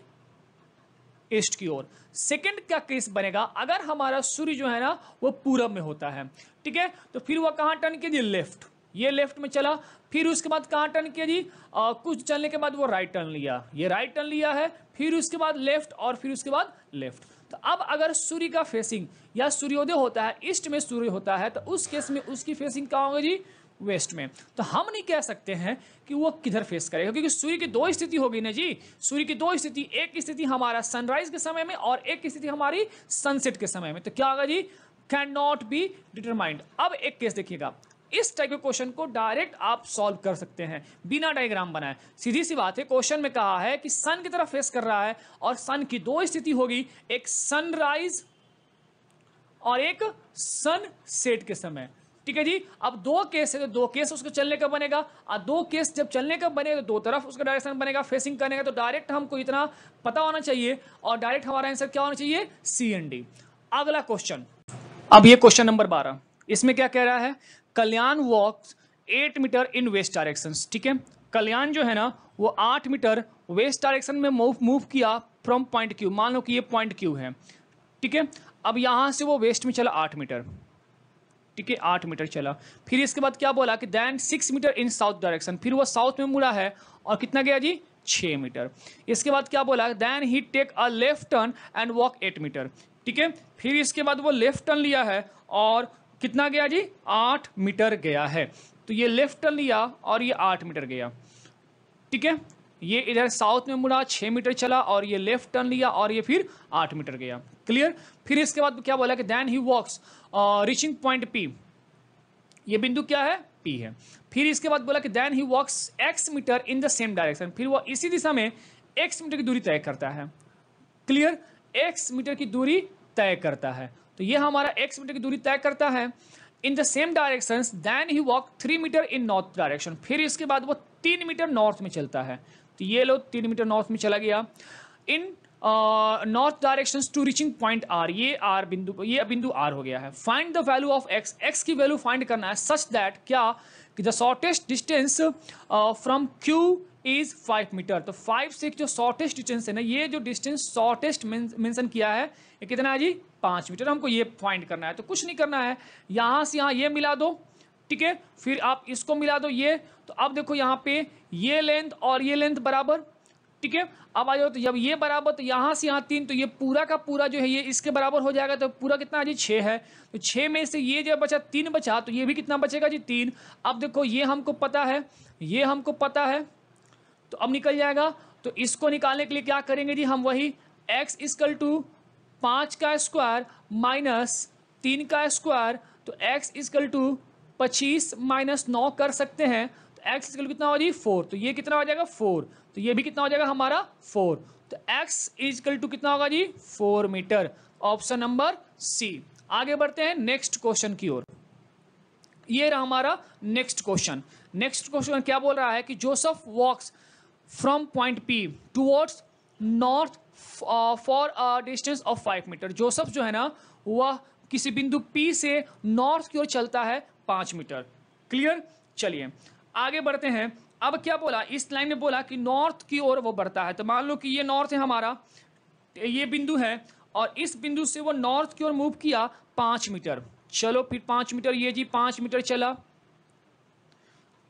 ईस्ट की ओर। सेकंड का केस बनेगा, अगर हमारा सूर्य जो है ना, वो पूरब में होता है। ठीक है? तो फिर वह कहाँ टर्न जी? लेफ़्ट ये लेफ़्ट में चला फिर उसके बाद कहाँ टर्न किया जी? आ, कुछ चलने के बाद वो राइट टर्न लिया। ये राइट टर्न लिया है फिर उसके बाद लेफ़्ट और फिर उसके बाद लेफ़्ट तो अब अगर सूर्य का फेसिंग या सूर्योदय होता है ईस्ट में सूर्य होता है तो उस केस में उसकी फेसिंग कहाँ होगी जी? वेस्ट में। तो हम नहीं कह सकते हैं कि वो किधर फेस करेगा क्योंकि सूर्य की दो स्थिति होगी ना जी। सूर्य की दो स्थिति एक स्थिति हमारा सनराइज के समय में और एक स्थिति हमारी सनसेट के समय में। तो क्या होगा जी? कैन नॉट बी डिटरमाइंड अब एक केस देखिएगा। इस टाइप के क्वेश्चन को डायरेक्ट आप सॉल्व कर सकते हैं। बिना डायग्राम बनाए। सीधी सी बात है क्वेश्चन में कहा है कि सन की तरफ़ फेस कर रहा है और सन की दो स्थिति होगी, एक सनराइज और एक सन सेट के समय। ठीक है जी? अब दो केस है तो दो केस उसको चलने का बनेगा। और दो केस जब चलने का बनेगा तो दो तरफ़ उसका डायरेक्शन बनेगा फेसिंग करने का। तो डायरेक्ट हमको इतना पता होना चाहिए और डायरेक्ट हमारा आंसर क्या होना चाहिए? सी एन डी अगला क्वेश्चन अब ये क्वेश्चन नंबर बारह। इसमें क्या कह रहा है? Kalyan walks eight metre in west direction ठीक है? कल्याण जो है ना, वो आठ मीटर वेस्ट डायरेक्शन में मूव मूव किया फ्रॉम पॉइंट क्यू मान लो कि ये पॉइंट क्यू है, ठीक है? अब यहाँ से वो वेस्ट में चला आठ मीटर ठीक है? आठ मीटर चला। फिर इसके बाद क्या बोला कि then six metre in south direction फिर वो साउथ में मुड़ा है और कितना गया जी? छः मीटर इसके बाद क्या बोला? Then he take a left turn and walk eight metre ठीक है? फिर इसके बाद वो लेफ़्ट टर्न लिया है और कितना गया जी? आठ मीटर गया है। तो ये लेफ़्ट टर्न लिया और ये आठ मीटर गया। ठीक है? ये इधर साउथ में मुड़ा छः मीटर चला और ये लेफ़्ट टर्न लिया और ये फिर आठ मीटर गया। क्लियर फिर इसके बाद क्या बोला कि then he walks reaching point P ये बिंदु क्या है? पी है। फिर इसके बाद बोला कि then he walks X metre in the same direction फिर वो इसी दिशा में एक्स मीटर की दूरी तय करता है। क्लियर एक्स मीटर की दूरी तय करता है। तो ये हमारा एक्स मीटर की दूरी तय करता है। In the same direction then he walk three metre in north direction फिर इसके बाद वो तीन मीटर नॉर्थ में चलता है। तो ये लो, तीन मीटर नॉर्थ में चला गया। In north direction to reaching point R ये आर बिंदु, ये बिंदु आर हो गया है। Find the value of X X की वैल्यू फाइंड करना है सच दैट क्या, कि the shortest distance from Q is five metre तो फाइव से जो शॉर्टेस्ट डिस्टेंस है ना, ये जो डिस्टेंस शॉर्टेस्ट मेंशन किया है, ये कितना है जी? पाँच मीटर, हमको ये फाइंड करना है। तो कुछ नहीं करना है। यहाँ से यहाँ ये मिला दो, ठीक है? फिर आप इसको मिला दो ये। तो अब देखो यहाँ पे ये लेंथ और ये लेंथ बराबर, ठीक है? अब आ जाओ तो जब ये बराबर तो यहाँ से यहाँ तीन तो ये पूरा का पूरा जो है ये इसके बराबर हो जाएगा। तो पूरा कितना जी? छः है। तो छः में से ये जो बचा, तीन बचा तो ये भी कितना बचेगा जी? तीन। अब देखो, ये हमको पता है, ये हमको पता है। तो अब निकल जाएगा। तो इसको निकालने के लिए क्या करेंगे जी? हम वही एक्स इसकल टू पाँच का स्क्वायर माइनस तीन का स्क्वायर तो एक्स इजकल टू पच्चीस माइनस नौ कर सकते हैं। तो एक्स इजकल कितना हो जी? फोर। तो ये कितना हो जाएगा? फोर। तो ये भी कितना हो जाएगा? हमारा फोर। तो एक्स इजकल टू कितना होगा जी? Four metre. Option number C. आगे बढ़ते हैं नेक्स्ट क्वेश्चन की ओर। ये रहा हमारा नेक्स्ट क्वेश्चन। नेक्स्ट क्वेश्चन क्या बोल रहा है कि Joseph walks from point P towards north for a distance of five metre Joseph जो है ना वह किसी बिंदु पी से नॉर्थ की ओर चलता है पाँच मीटर क्लियर चलिए, आगे बढ़ते हैं। अब क्या बोला? इस लाइन में बोला कि नॉर्थ की ओर वो बढ़ता है। तो मान लो कि ये नॉर्थ है हमारा, ये बिंदु है, और इस बिंदु से वो नॉर्थ की ओर मूव किया पाँच मीटर चलो फिर पाँच मीटर ये जी पाँच मीटर चला।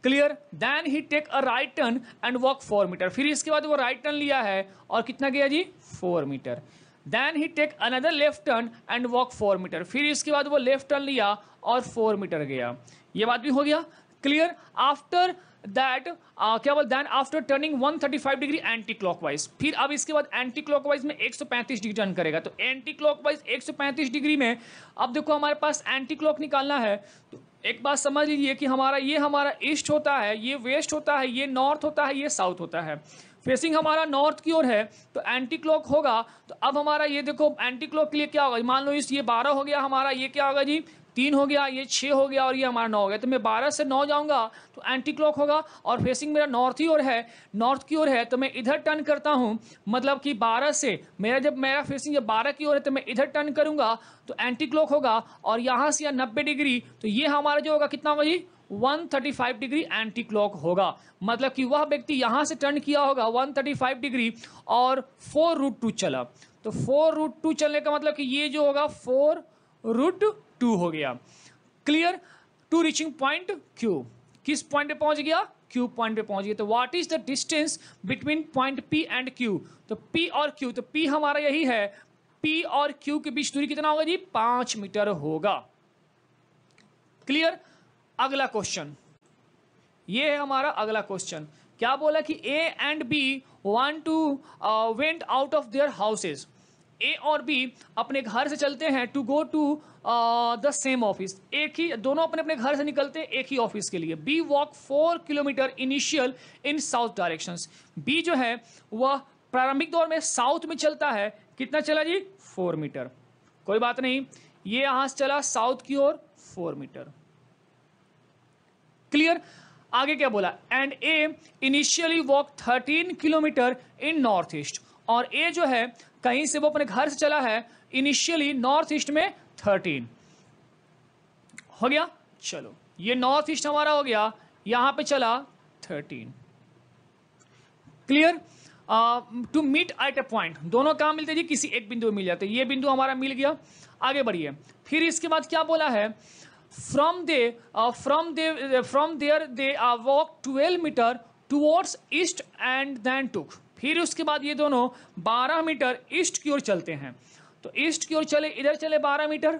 Clear then he take a right turn and walk four metre फिर इसके बाद वो राइट टर्न लिया है और कितना गया जी? Four metre then he take another left turn and walk four metre फिर इसके बाद वो लेफ़्ट टर्न लिया और फोर मीटर गया। ये बात भी हो गया? क्लियर आफ्टर दैट क्या बोल then after turning 135 degree anti clockwise फिर अब इसके बाद एंटी क्लॉकवाइज में 135 डिग्री टर्न करेगा। तो एंटी क्लॉकवाइज 135 डिग्री में, अब देखो हमारे पास एंटी क्लॉक निकालना है तो एक बात समझ लीजिए कि हमारा, ये हमारा ईस्ट होता है, ये वेस्ट होता है, ये नॉर्थ होता है, ये साउथ होता है। फेसिंग हमारा नॉर्थ की ओर है तो एंटी क्लॉक होगा तो अब हमारा, ये देखो एंटी क्लॉक के लिए क्या होगा? मान लो इस, ये बारह हो गया हमारा, ये क्या होगा जी? तीन हो गया, ये छः हो गया और ये हमारा नौ हो गया। तो मैं बारह से नौ जाऊँगा तो एंटी क्लॉक होगा और फेसिंग मेरा नॉर्थ ही ओर है नॉर्थ की ओर है तो मैं इधर टर्न करता हूँ मतलब कि बारह से, मेरा जब, मेरा फेसिंग जब बारह की ओर है तो मैं इधर टर्न करूँगा तो एंटी क्लॉक होगा और यहाँ से या नब्बे डिग्री तो ये हमारा जो होगा, कितना होगा जी? 135 डिग्री एंटी क्लॉक होगा। मतलब कि वह व्यक्ति यहाँ से टर्न किया होगा 135 डिग्री और फोर रूट टू चला। तो फोर रूट टू चलने का मतलब कि ये जो होगा फोर रूट टू हो गया। Clear to reaching point Q किस पॉइंट पे पहुँच गया? क्यू पॉइंट पे पहुँच गया। तो what is the distance between point P and Q तो पी और क्यू तो पी हमारा यही है। पी और क्यू के बीच दूरी कितना होगा जी? पाँच मीटर होगा। क्लियर अगला क्वेश्चन ये है हमारा अगला क्वेश्चन क्या बोला कि A and B want to went out of their houses A और बी अपने घर से चलते हैं to go to the same office एक ही, दोनों अपने अपने घर से निकलते हैं एक ही ऑफ़िस के लिए. B walk four kilometre initial in south direction B जो है, वह प्रारंभिक दौर में साउथ में चलता है. कितना चला जी? फोर मीटर कोई बात नहीं. ये यहाँ से चला साउथ की ओर फोर मीटर क्लियर आगे क्या बोला? And A initially walk thirteen kilometre in north east और ए जो है, कहीं से वो अपने घर से चला है इनिशियली नॉर्थ ईस्ट में थर्टीन हो गया? चलो। ये नॉर्थ ईस्ट हमारा हो गया यहाँ पे चला thirteen clear to meet at a point दोनों कहाँ मिलते जी? किसी एक बिंदु में मिल जाते ये बिंदु हमारा मिल गया। आगे बढ़िए। फिर इसके बाद क्या बोला है? From they from they from there they walk twelve metre towards east and then took फिर उसके बाद ये दोनों 12 मीटर ईस्ट की ओर चलते हैं। तो ईस्ट की ओर चले इधर चले 12 metre.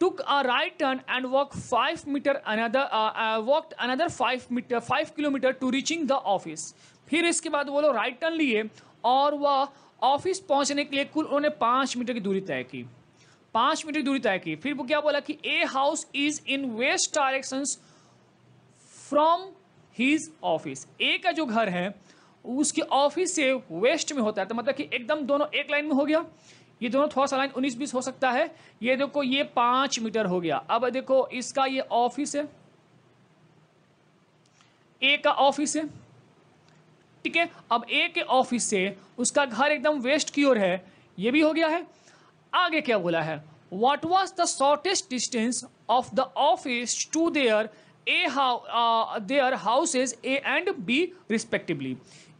Took a right turn and walked 5 meter another uh, uh, walked another 5 meter 5 kilometer to reaching the office. फिर इसके बाद वो लोग राइट टर्न लिए और वह ऑफ़िस पहुँचने के लिए कुल उन्होंने पाँच मीटर की दूरी तय की। पाँच मीटर की दूरी तय की। फिर वो क्या बोला कि A house is in west direction from his office A का जो घर है उसके ऑफ़िस से वेस्ट में होता है। तो मतलब कि एकदम दोनों एक लाइन में हो गया। ये दोनों थोड़ा सा लाइन उन्नीस बीस हो सकता है। ये देखो, ये पाँच मीटर हो गया। अब देखो, इसका ये ऑफ़िस है। ए का ऑफ़िस है। ठीक है? अब ए के ऑफ़िस से उसका घर एकदम वेस्ट की ओर है। ये भी हो गया है। आगे क्या बोला है? What was the shortest distance of the office to their A their houses A and B respectively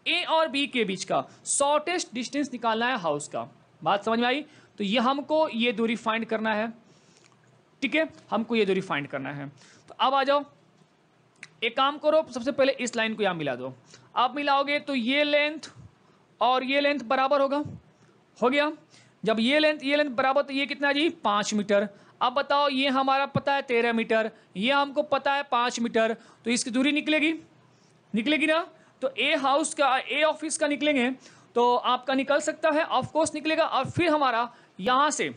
A और बी के बीच का शॉर्टेस्ट डिस्टेंस निकालना है हाउस का। बात समझ में आई? तो ये हमको ये दूरी फाइंड करना है। ठीक है? हमको ये दूरी फाइंड करना है। तो अब आ जाओ। एक काम करो, सबसे पहले इस लाइन को यहाँ मिला दो। आप मिलाओगे तो ये लेंथ और ये लेंथ बराबर होगा। हो गया? जब ये लेंथ ये लेंथ बराबर तो ये कितना जी? पाँच मीटर। अब बताओ, ये हमारा पता है तेरह मीटर। ये हमको पता है पाँच मीटर। तो इसकी दूरी निकलेगी? निकलेगी ना? तो ए हाउस का ए ऑफ़िस का निकलेंगे तो आपका निकल सकता है ऑफकोर्स निकलेगा, और फिर हमारा यहाँ से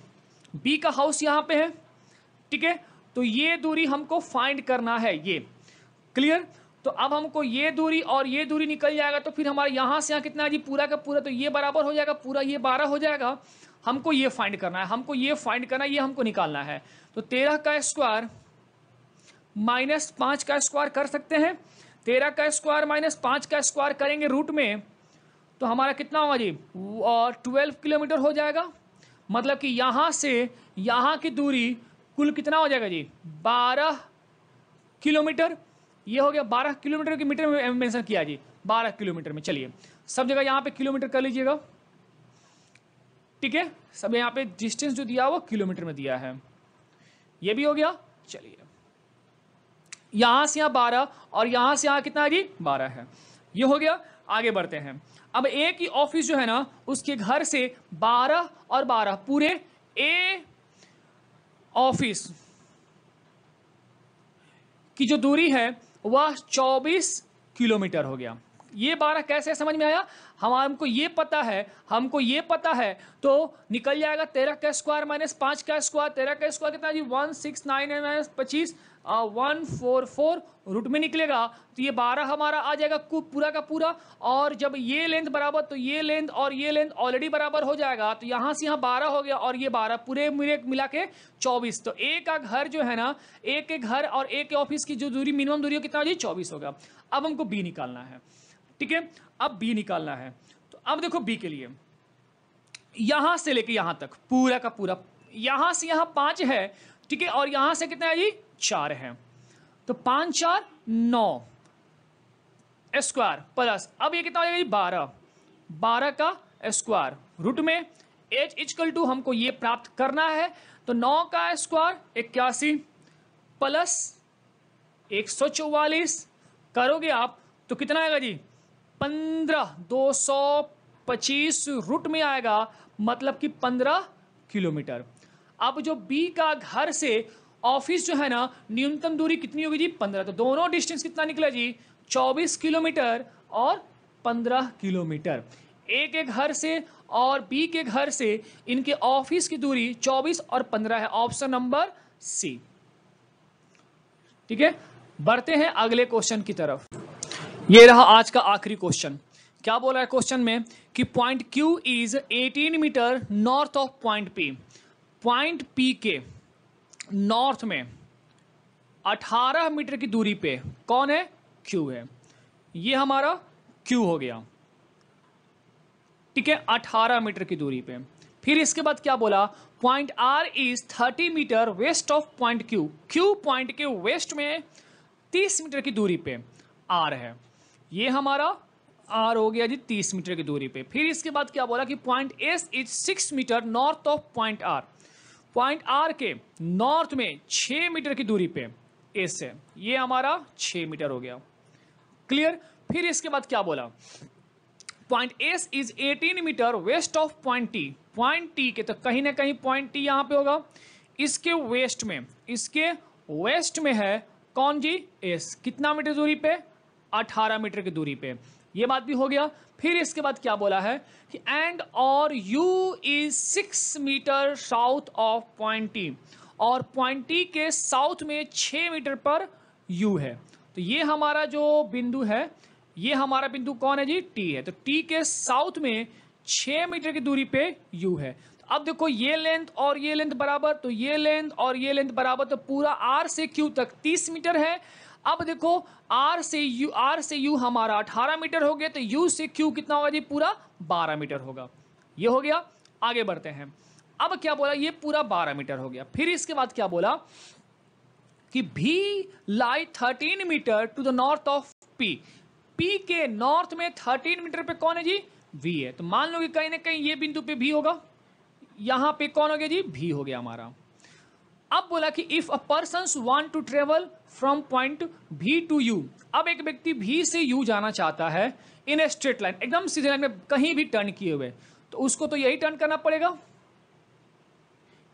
बी का हाउस यहाँ पे है, ठीक है? तो ये दूरी हमको फाइंड करना है, ये। क्लियर तो अब हमको ये दूरी और ये दूरी निकल जाएगा तो फिर हमारा यहाँ से यहाँ कितना है जी? पूरा का पूरा तो ये बराबर हो जाएगा, पूरा ये बारह हो जाएगा। हमको ये फाइंड करना है, हमको ये फाइंड करना है, ये हमको निकालना है। तो तेरह का स्क्वायर माइनस पाँच का स्क्वायर कर सकते हैं तेरह का स्क्वायर माइनस पाँच का स्क्वायर करेंगे रूट में तो हमारा कितना होगा जी? ट्वेल्व किलोमीटर हो जाएगा। मतलब कि यहाँ से यहाँ की दूरी कुल कितना हो जाएगा जी? बारह किलोमीटर। ये हो गया बारह किलोमीटर के मीटर में मेंशन किया जी। बारह किलोमीटर में, चलिए। सब जगह यहाँ पे किलोमीटर कर लीजिएगा। ठीक है? सब यहाँ पे डिस्टेंस जो दिया वो किलोमीटर में दिया है। ये भी हो गया। चलिए। यहाँ से यहाँ बारह और यहाँ से यहाँ कितना जी? बारह है। ये हो गया, आगे बढ़ते हैं। अब ए की ऑफ़िस जो है ना, उसके घर से 12 और 12 पूरे ए ऑफ़िस की जो दूरी है, वह 24 किलोमीटर हो गया। ये 12 कैसे समझ में आया? हम, हमको ये पता है, हमको ये पता है तो निकल जाएगा तेरह का स्क्वायर माइनस पाँच का स्क्वायर तेरह का स्क्वायर कितना जी? वन सिक्स नाइन माइनस पच्चीस वन फोर फोर रूट में निकलेगा तो ये बारह हमारा आ जाएगा पूरा का पूरा, और जब ये लेंथ बराबर तो ये लेंथ और ये लेंथ ऑलरेडी बराबर हो जाएगा तो यहाँ से यहाँ बारह हो गया, और ये बारह पूरे मिले मिला के चौबीस तो ए का घर जो है ना ए के घर और ए के ऑफ़िस की जो दूरी मिनिमम दूरी हो कितना हो चौबीस होगा अब हमको बी निकालना है, ठीक है? अब बी निकालना है तो अब देखो बी के लिए। यहाँ से लेके यहाँ तक, पूरा का पूरा, यहाँ से यहाँ पाँच है, ठीक है? और यहाँ से कितना है जी? चार है। तो पाँच, चार, नौ। स्क्वायर प्लस, अब ये कितना हो जाएगा बारह। बारह का स्क्वायर। रूट में एच इजकल टू हमको ये प्राप्त करना है। तो नौ का स्क्वायर इक्यासी प्लस एक सौ चौवालीस। करोगे आप तो कितना आएगा जी? पंद्रह, दो सौ पच्चीस रूट में आएगा मतलब कि पंद्रह किलोमीटर। अब जो बी का घर से ऑफ़िस जो है ना, न्यूनतम दूरी कितनी होगी जी? पंद्रह। तो दोनों डिस्टेंस कितना निकला जी? चौबीस किलोमीटर और पंद्रह किलोमीटर। ए के घर से और बी के घर से इनके ऑफ़िस की दूरी चौबीस और पंद्रह है। Option number C. ठीक है? बढ़ते हैं अगले क्वेश्चन की तरफ़। ये रहा आज का आखिरी क्वेश्चन क्या बोला है क्वेश्चन में? कि point Q is 18 metre north of point P point P के नॉर्थ में 18 मीटर की दूरी पे कौन है? क्यू है। ये हमारा क्यू हो गया। ठीक है 18 मीटर की दूरी पे। फिर इसके बाद क्या बोला? Point R is 30 metre west of point Q Q point के वेस्ट में 30 मीटर की दूरी पे आर है। ये हमारा आर हो गया जी 30 मीटर की दूरी पे। फिर इसके बाद क्या बोला कि point S is 6 metre north of point R point R के नॉर्थ में छ मीटर की दूरी पे एस है। ये हमारा छ मीटर हो गया। क्लियर? फिर इसके बाद क्या बोला? Point S is 18 metre west of point T. Point T के तो कहीं ना कहीं पॉइंट टी यहाँ पे होगा। इसके वेस्ट में, इसके वेस्ट में है कौन जी? एस। कितना मीटर दूरी पे? 18 मीटर की दूरी पे। ये बात भी हो गया। फिर इसके बाद क्या बोला है? एंड और U is six metre south of point और पॉइंट के साउथ में छ मीटर पर यू है। तो ये हमारा जो बिंदु है, ये हमारा बिंदु कौन है जी? टी है। तो टी के साउथ में छ मीटर की दूरी पे यू है। तो अब देखो ये लेंथ और ये लेंथ बराबर तो ये लेंथ और ये लेंथ बराबर तो पूरा आर से क्यू तक तीस मीटर है। अब देखो आर से यू आर से यू हमारा अठारह मीटर हो गया तो यू से क्यू कितना होगा जी? पूरा बारह मीटर होगा। ये हो गया, आगे बढ़ते हैं। अब क्या बोला? ये पूरा बारह मीटर हो गया। फिर इसके बाद क्या बोला? कि B lie thirteen metre to the north of P P के नॉर्थ में थर्टीन मीटर पे कौन है जी? वी है। तो मान लो कि कहीं ना कहीं ये बिंदु पे भी होगा। यहाँ पे कौन हो गया जी? भी हो गया हमारा। अब बोला कि if a person want to travel from point B to U अब एक व्यक्ति भी से यू जाना चाहता है इन ए स्ट्रेट लाइन एकदम सीधे लाइन में कहीं भी टर्न किए हुए तो उसको तो यही टर्न करना पड़ेगा।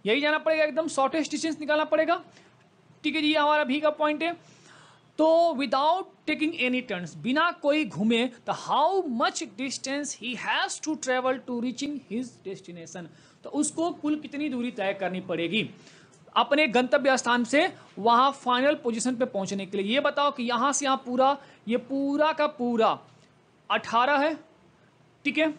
यही जाना पड़ेगा, एकदम शॉर्टेस्ट डिस्टेंस निकालना पड़ेगा। ठीक है जी हमारा भी का पॉइंट है। तो विदाउट टेकिंग एनी टर्न्स बिना कोई घूमे तो how much distance he has to travel to reaching his destination तो उसको कुल कितनी दूरी तय करनी पड़ेगी? अपने गंतव्य स्थान से वहाँ फाइनल पोजीशन पे पहुँचने के लिए। ये बताओ कि यहाँ से यहाँ पूरा, ये पूरा का पूरा 18 है, ठीक है?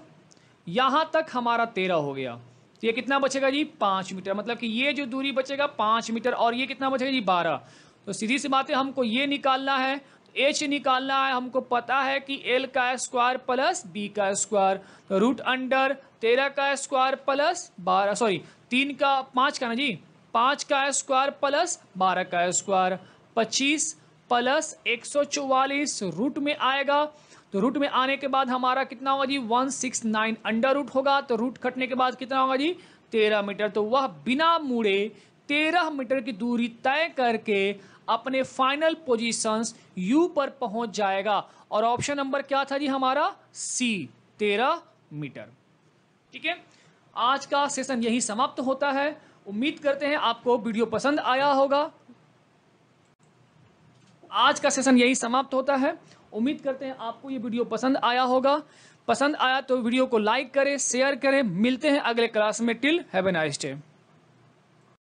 यहाँ तक हमारा 13 हो गया। तो ये कितना बचेगा जी? पाँच मीटर। मतलब कि ये जो दूरी बचेगा पाँच मीटर और ये कितना बचेगा जी? बारह। तो सीधी सी बात है, हमको ये निकालना है एच निकालना है, हमको पता है कि एल का स्क्वायर प्लस बी का स्क्वायर तो रूट अंडर तेरह का स्क्वायर प्लस बारह सॉरी तीन का, पाँच का ना जी? पाँच का स्क्वायर प्लस बारह का स्क्वायर पच्चीस प्लस एक सौ चौवालीस रूट में आएगा। तो रूट में आने के बाद हमारा कितना होगा जी? One six nine under root होगा। तो रूट कटने के बाद कितना होगा जी? तेरह मीटर। तो वह बिना मुड़े तेरह मीटर की दूरी तय करके अपने फाइनल पोजीशंस यू पर पहुँच जाएगा। और ऑप्शन नंबर क्या था जी हमारा? सी तेरह मीटर। ठीक है? आज का सेशन यही समाप्त होता है। उम्मीद करते हैं आपको वीडियो पसंद आया होगा। आज का सेशन यही समाप्त होता है। उम्मीद करते हैं आपको ये वीडियो पसंद आया होगा। पसंद आया तो वीडियो को लाइक करें, शेयर करें। मिलते हैं अगले क्लास में। Till have a nice day.